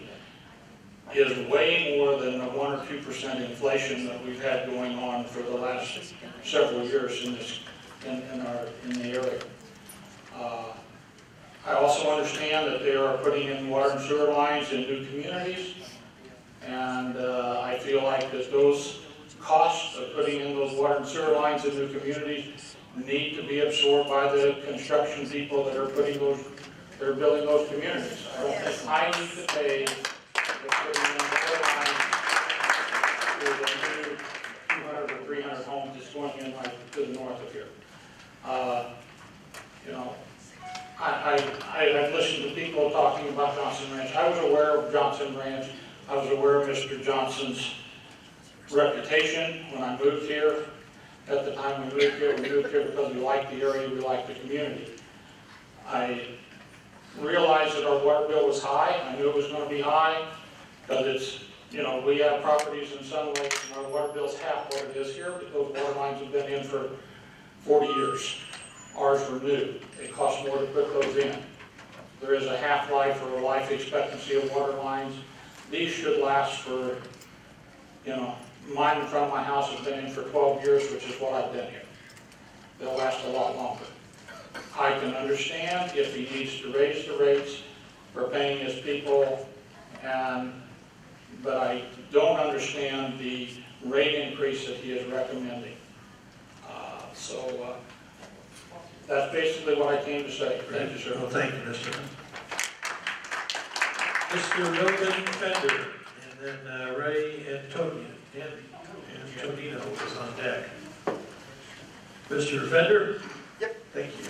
is way more than the one or two percent inflation that we've had going on for the last several years in this, in, in our, in the area. Uh, I also understand that they are putting in water and sewer lines in new communities. And uh, I feel like that those costs of putting in those water and sewer lines in new communities need to be absorbed by the construction people that are putting those, that are building those communities. I don't I need to pay for putting in water lines the new 200 or 300 homes that's going in to the north of here. Uh, You know, I, I, I've listened to people talking about Johnson Ranch. I was aware of Johnson Ranch. I was aware of Mr. Johnson's reputation when I moved here. At the time we moved here, we moved here because we liked the area, we liked the community. I realized that our water bill was high. I knew it was going to be high because it's you know, we have properties in Sun Lake, and our water bill's half what it is here, because water lines have been in for 40 years. Ours were new. It costs more to put those in. There is a half-life or a life expectancy of water lines. These should last for, you know, mine in front of my house has been in for 12 years, which is what I've been here. They'll last a lot longer. I can understand if he needs to raise the rates for paying his people, and, but I don't understand the rate increase that he is recommending. Uh, So, uh, that's basically what I came to say. Thank you, sir. Well, thank you, Mr. Mr. Milton Fender, and then uh, Ray Antonio, Antonino is on deck. Mr. Fender? Yep. Thank you.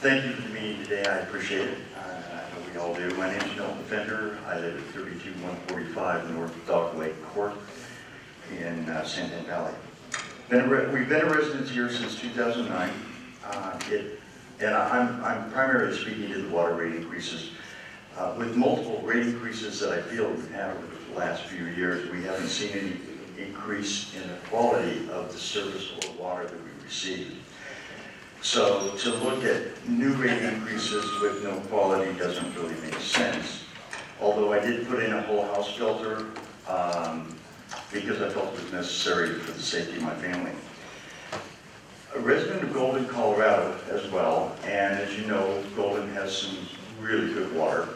Thank you for the meeting today, I appreciate it. Uh, I know we all do. My name is Milton Fender. I live at 32145 North Dog Lake Court in uh, Santan Valley. Been a We've been a resident here since 2009. Uh, it- And I'm I'm primarily speaking to the water rate increases. Uh, With multiple rate increases that I feel we've had over the last few years, we haven't seen any increase in the quality of the service or water that we receive. So to look at new rate increases with no quality doesn't really make sense. Although I did put in a whole house filter um, because I felt it was necessary for the safety of my family. A resident of Golden, Colorado as well, and as you know, Golden has some really good water.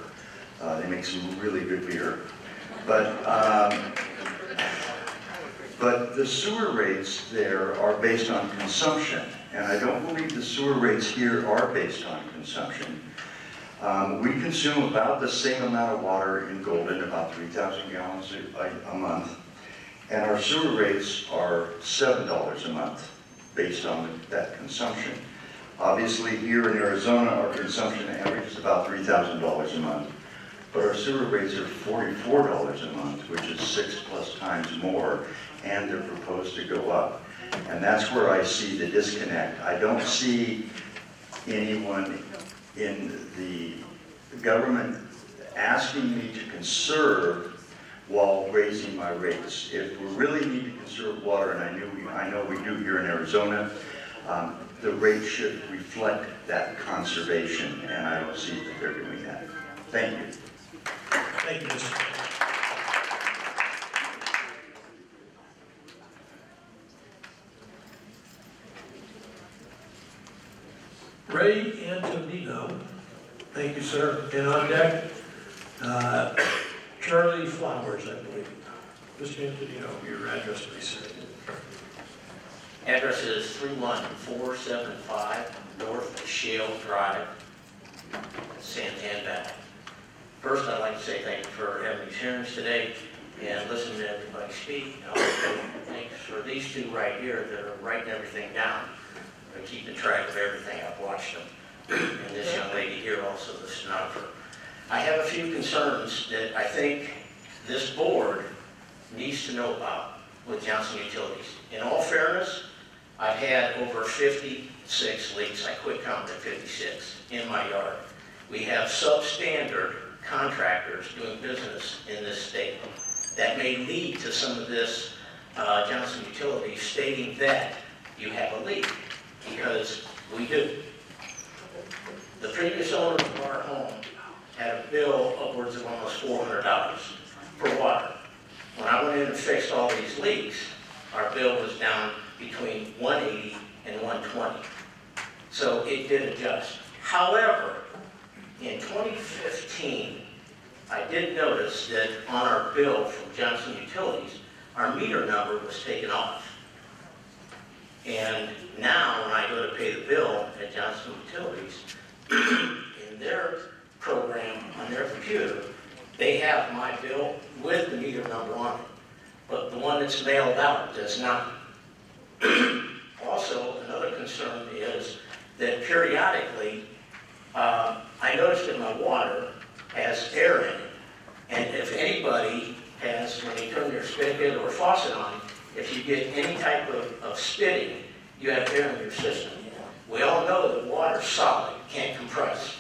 Uh, They make some really good beer. But um, but the sewer rates there are based on consumption, and I don't believe the sewer rates here are based on consumption. Um, we consume about the same amount of water in Golden, about 3,000 gallons a, a month, and our sewer rates are $7 a month based on that consumption. Obviously, here in Arizona, our consumption average is about $3,000 a month, but our sewer rates are $44 a month, which is six plus times more, and they're proposed to go up. And that's where I see the disconnect. I don't see anyone in the government asking me to conserve while raising my rates. If we really need to conserve water, and I knew we, I know we do here in Arizona, um, the rate should reflect that conservation, and I don't see that they're doing that. Thank you. Thank you, Mr. Ray Antonino, thank you, sir. And on deck, uh, Charlie Flowers, I believe. Mr. Antonino, your address, please. Address is 31475 North Shale Drive, Santan Valley. First, I'd like to say thank you for having these hearings today and listening to everybody speak. Thanks for these two right here that are writing everything down. They're keeping track of everything. I've watched them. And this young lady here also, the stenographer. I have a few concerns that I think this board needs to know about with Johnson Utilities. In all fairness, I've had over 56 leaks, I quit counting at 56, in my yard. We have substandard contractors doing business in this state. That may lead to some of this uh, Johnson Utilities stating that you have a leak, because we do. The previous owner of our home had a bill upwards of almost $400 for water. When I went in and fixed all these leaks, our bill was down between 180 and 120. So it did adjust. However, in 2015, I did notice that on our bill from Johnson Utilities, our meter number was taken off. And now, when I go to pay the bill at Johnson Utilities, in their program on their computer, they have my bill with the meter number on it. But the one that's mailed out does not. Also, another concern is that periodically, uh, I noticed that my water has air in it. And if anybody has, when they turn their spigot or faucet on, if you get any type of, of spitting, you have air in your system. We all know that water's solid, can't compress.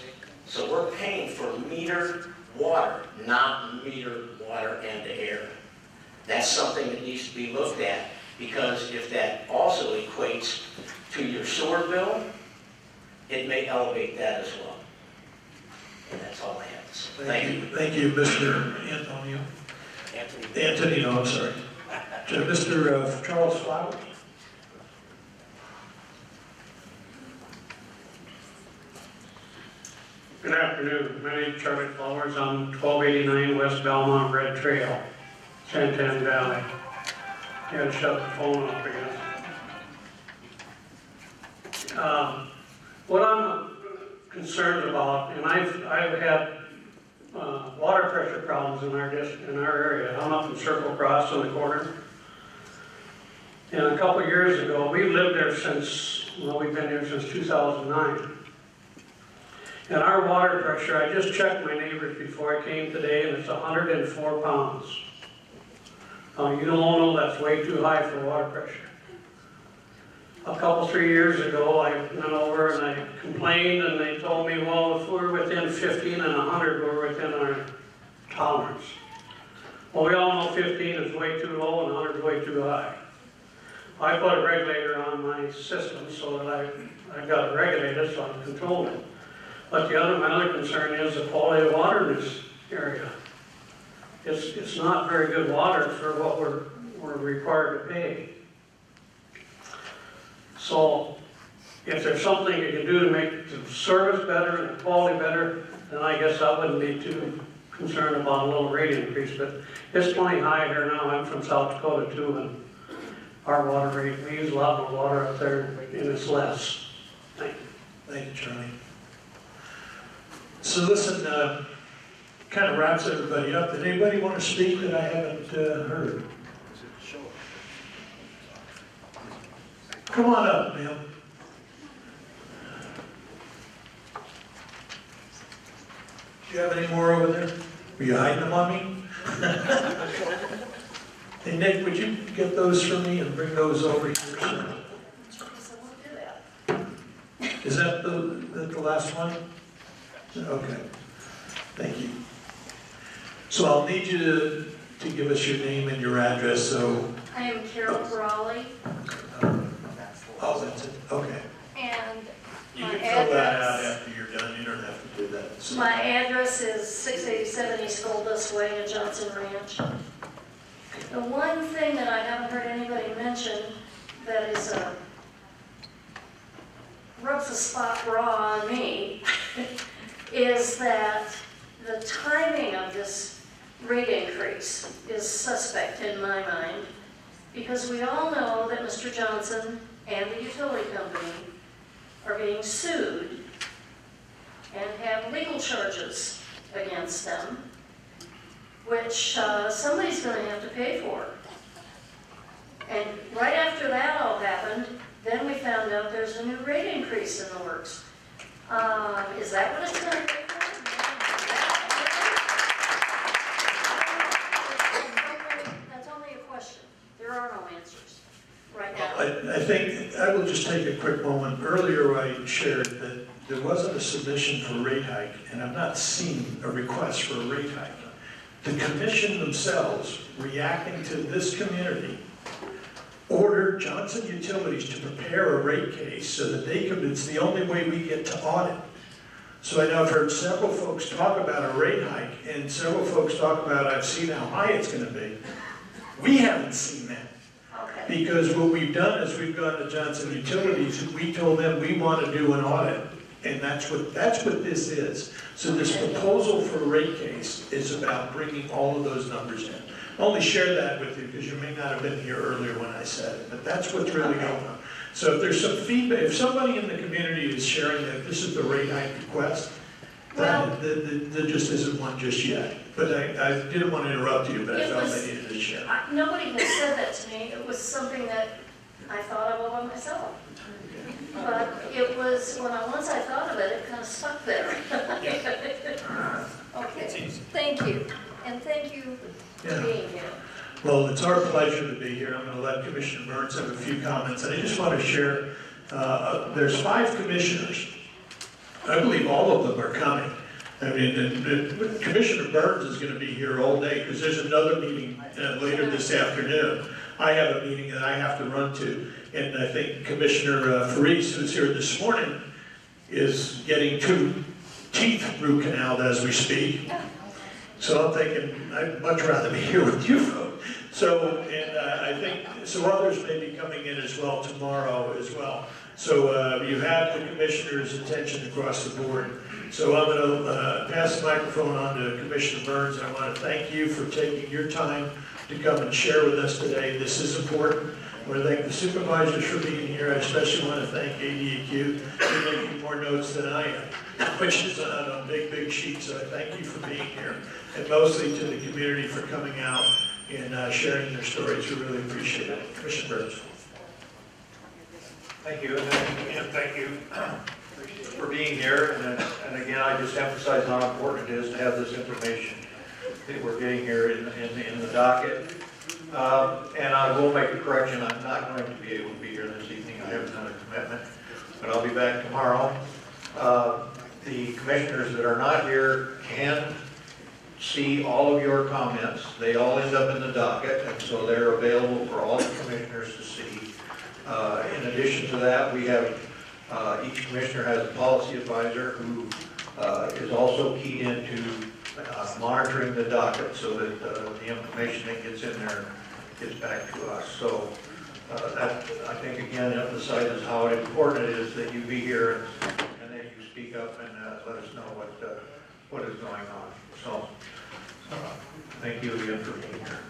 So we're paying for meter water, not metered water and air. That's something that needs to be looked at, because if that also equates to your sewer bill, it may elevate that as well. And that's all I have to say. Thank you, thank you, Mr. Antonio. Anthony. Anthony, no, I'm sorry. To Mr. uh, Charles Flowers. Good afternoon. My name is Charlie Flowers. I'm 1289 West Belmont Red Trail, Santan Valley. You gotta shut the phone off again. Um, What I'm concerned about, and I've, I've had uh, water pressure problems in our dis, in our area. I'm up in Circle Cross in the corner. And a couple years ago, we've lived there since, well, we've been here since 2009. And our water pressure, I just checked my neighbors before I came today, and it's 104 pounds. Uh, you don't know that's way too high for water pressure. A couple, three years ago, I went over and I complained, and they told me, well, if we're within 15 and 100, we're within our tolerance. Well, we all know 15 is way too low and 100 is way too high. I put a regulator on my system so that I, I got it regulated so I can control it. But the other, my other concern is the quality of water in this area. It's, it's not very good water for what we're, we're required to pay. So, if there's something you can do to make the service better and the quality better, then I guess I wouldn't be too concerned about a little rate increase, but it's plenty high here now, I'm from South Dakota too, and our water rate, we use a lot more water up there, and it's less. Thank you. Thank you, Charlie. So listen, uh, kind of wraps everybody up. Did anybody want to speak that I haven't uh, heard? Come on up, ma'am. Do you have any more over there? Were you hiding them on me? Hey Nick, would you get those for me and bring those over here? sir? Is that the, the last one? Okay, thank you. So I'll need you to, to give us your name and your address, so, I am Carol Brawley, oh, that's it, okay. and You my can fill that out address, after you're done, you don't have to do that. So- my address is six eighty-seven East Goldust Way in Johnson Ranch. The one thing that I haven't heard anybody mention that is, uh, rubs a spot raw on me, is that the timing of this rate increase is suspect in my mind, because we all know that Mr. Johnson and the utility company are being sued and have legal charges against them, which uh, somebody's going to have to pay for. And right after that all happened, then we found out there's a new rate increase in the works. Um, Is that what it's going to take for? That's only a question. There are no answers right now. I, I think, I will just take a quick moment. Earlier, I shared that there wasn't a submission for a rate hike, and I've not seen a request for a rate hike. The commission themselves, reacting to this community, ordered Johnson Utilities to prepare a rate case so that they could, it's the only way we get to audit. So I know I've heard several folks talk about a rate hike, and several folks talk about, I've seen how high it's gonna be. We haven't seen that. Because what we've done is we've gone to Johnson Utilities, and we told them we want to do an audit. And that's what, that's what this is. So this proposal for a rate case is about bringing all of those numbers in. I Only share that with you because you may not have been here earlier when I said it, but that's what's really going on. So if there's some feedback, if somebody in the community is sharing that this is the rate hike request, then th- th- there just isn't one just yet. But I, I didn't want to interrupt you, but I It felt I needed to share. I- Nobody has said that to me. It was something that I thought of all by myself. But it was, when I, once I thought of it, it kind of stuck there. Okay, thank you, and thank you Yeah. for being here. Well, it's our pleasure to be here. I'm going to let Commissioner Burns have a few comments. And I just want to share, uh, there's five commissioners. I believe all of them are coming. I mean, and- and Commissioner Burns is gonna be here all day, because there's another meeting uh, later this afternoon. I have a meeting that I have to run to, and I think Commissioner uh, Faris, who's here this morning, is getting two teeth root canaled as we speak. So I'm thinking, I'd much rather be here with you folks. So, and uh, I think, so others may be coming in as well tomorrow as well. So uh, you have the commissioner's attention across the board. So I'm going to pass the microphone on to Commissioner Burns, I want to thank you for taking your time to come and share with us today. This is important. I want to thank the supervisors for being here. I especially want to thank ADEQ for making more notes than I am, which is on a big, big sheet. So I thank you for being here, and mostly to the community for coming out and uh, sharing their stories. We really appreciate it. Commissioner Burns. Thank you, and thank you for being here, and and again, I just emphasize how important it is to have this information that we're getting here in, in, in the docket. Um, and I will make a correction, I'm not going to be able to be here this evening, I have another commitment, but I'll be back tomorrow. Uh, the commissioners that are not here can see all of your comments, they all end up in the docket, and so they're available for all the commissioners to see. Uh, In addition to that, we have, uh, each commissioner has a policy advisor who uh, is also keyed into uh, monitoring the docket so that uh, the information that gets in there gets back to us. So uh, that, I think, again, emphasizes how important it is that you be here and that you speak up and uh, let us know what, what is going on. So, thank you again for being here.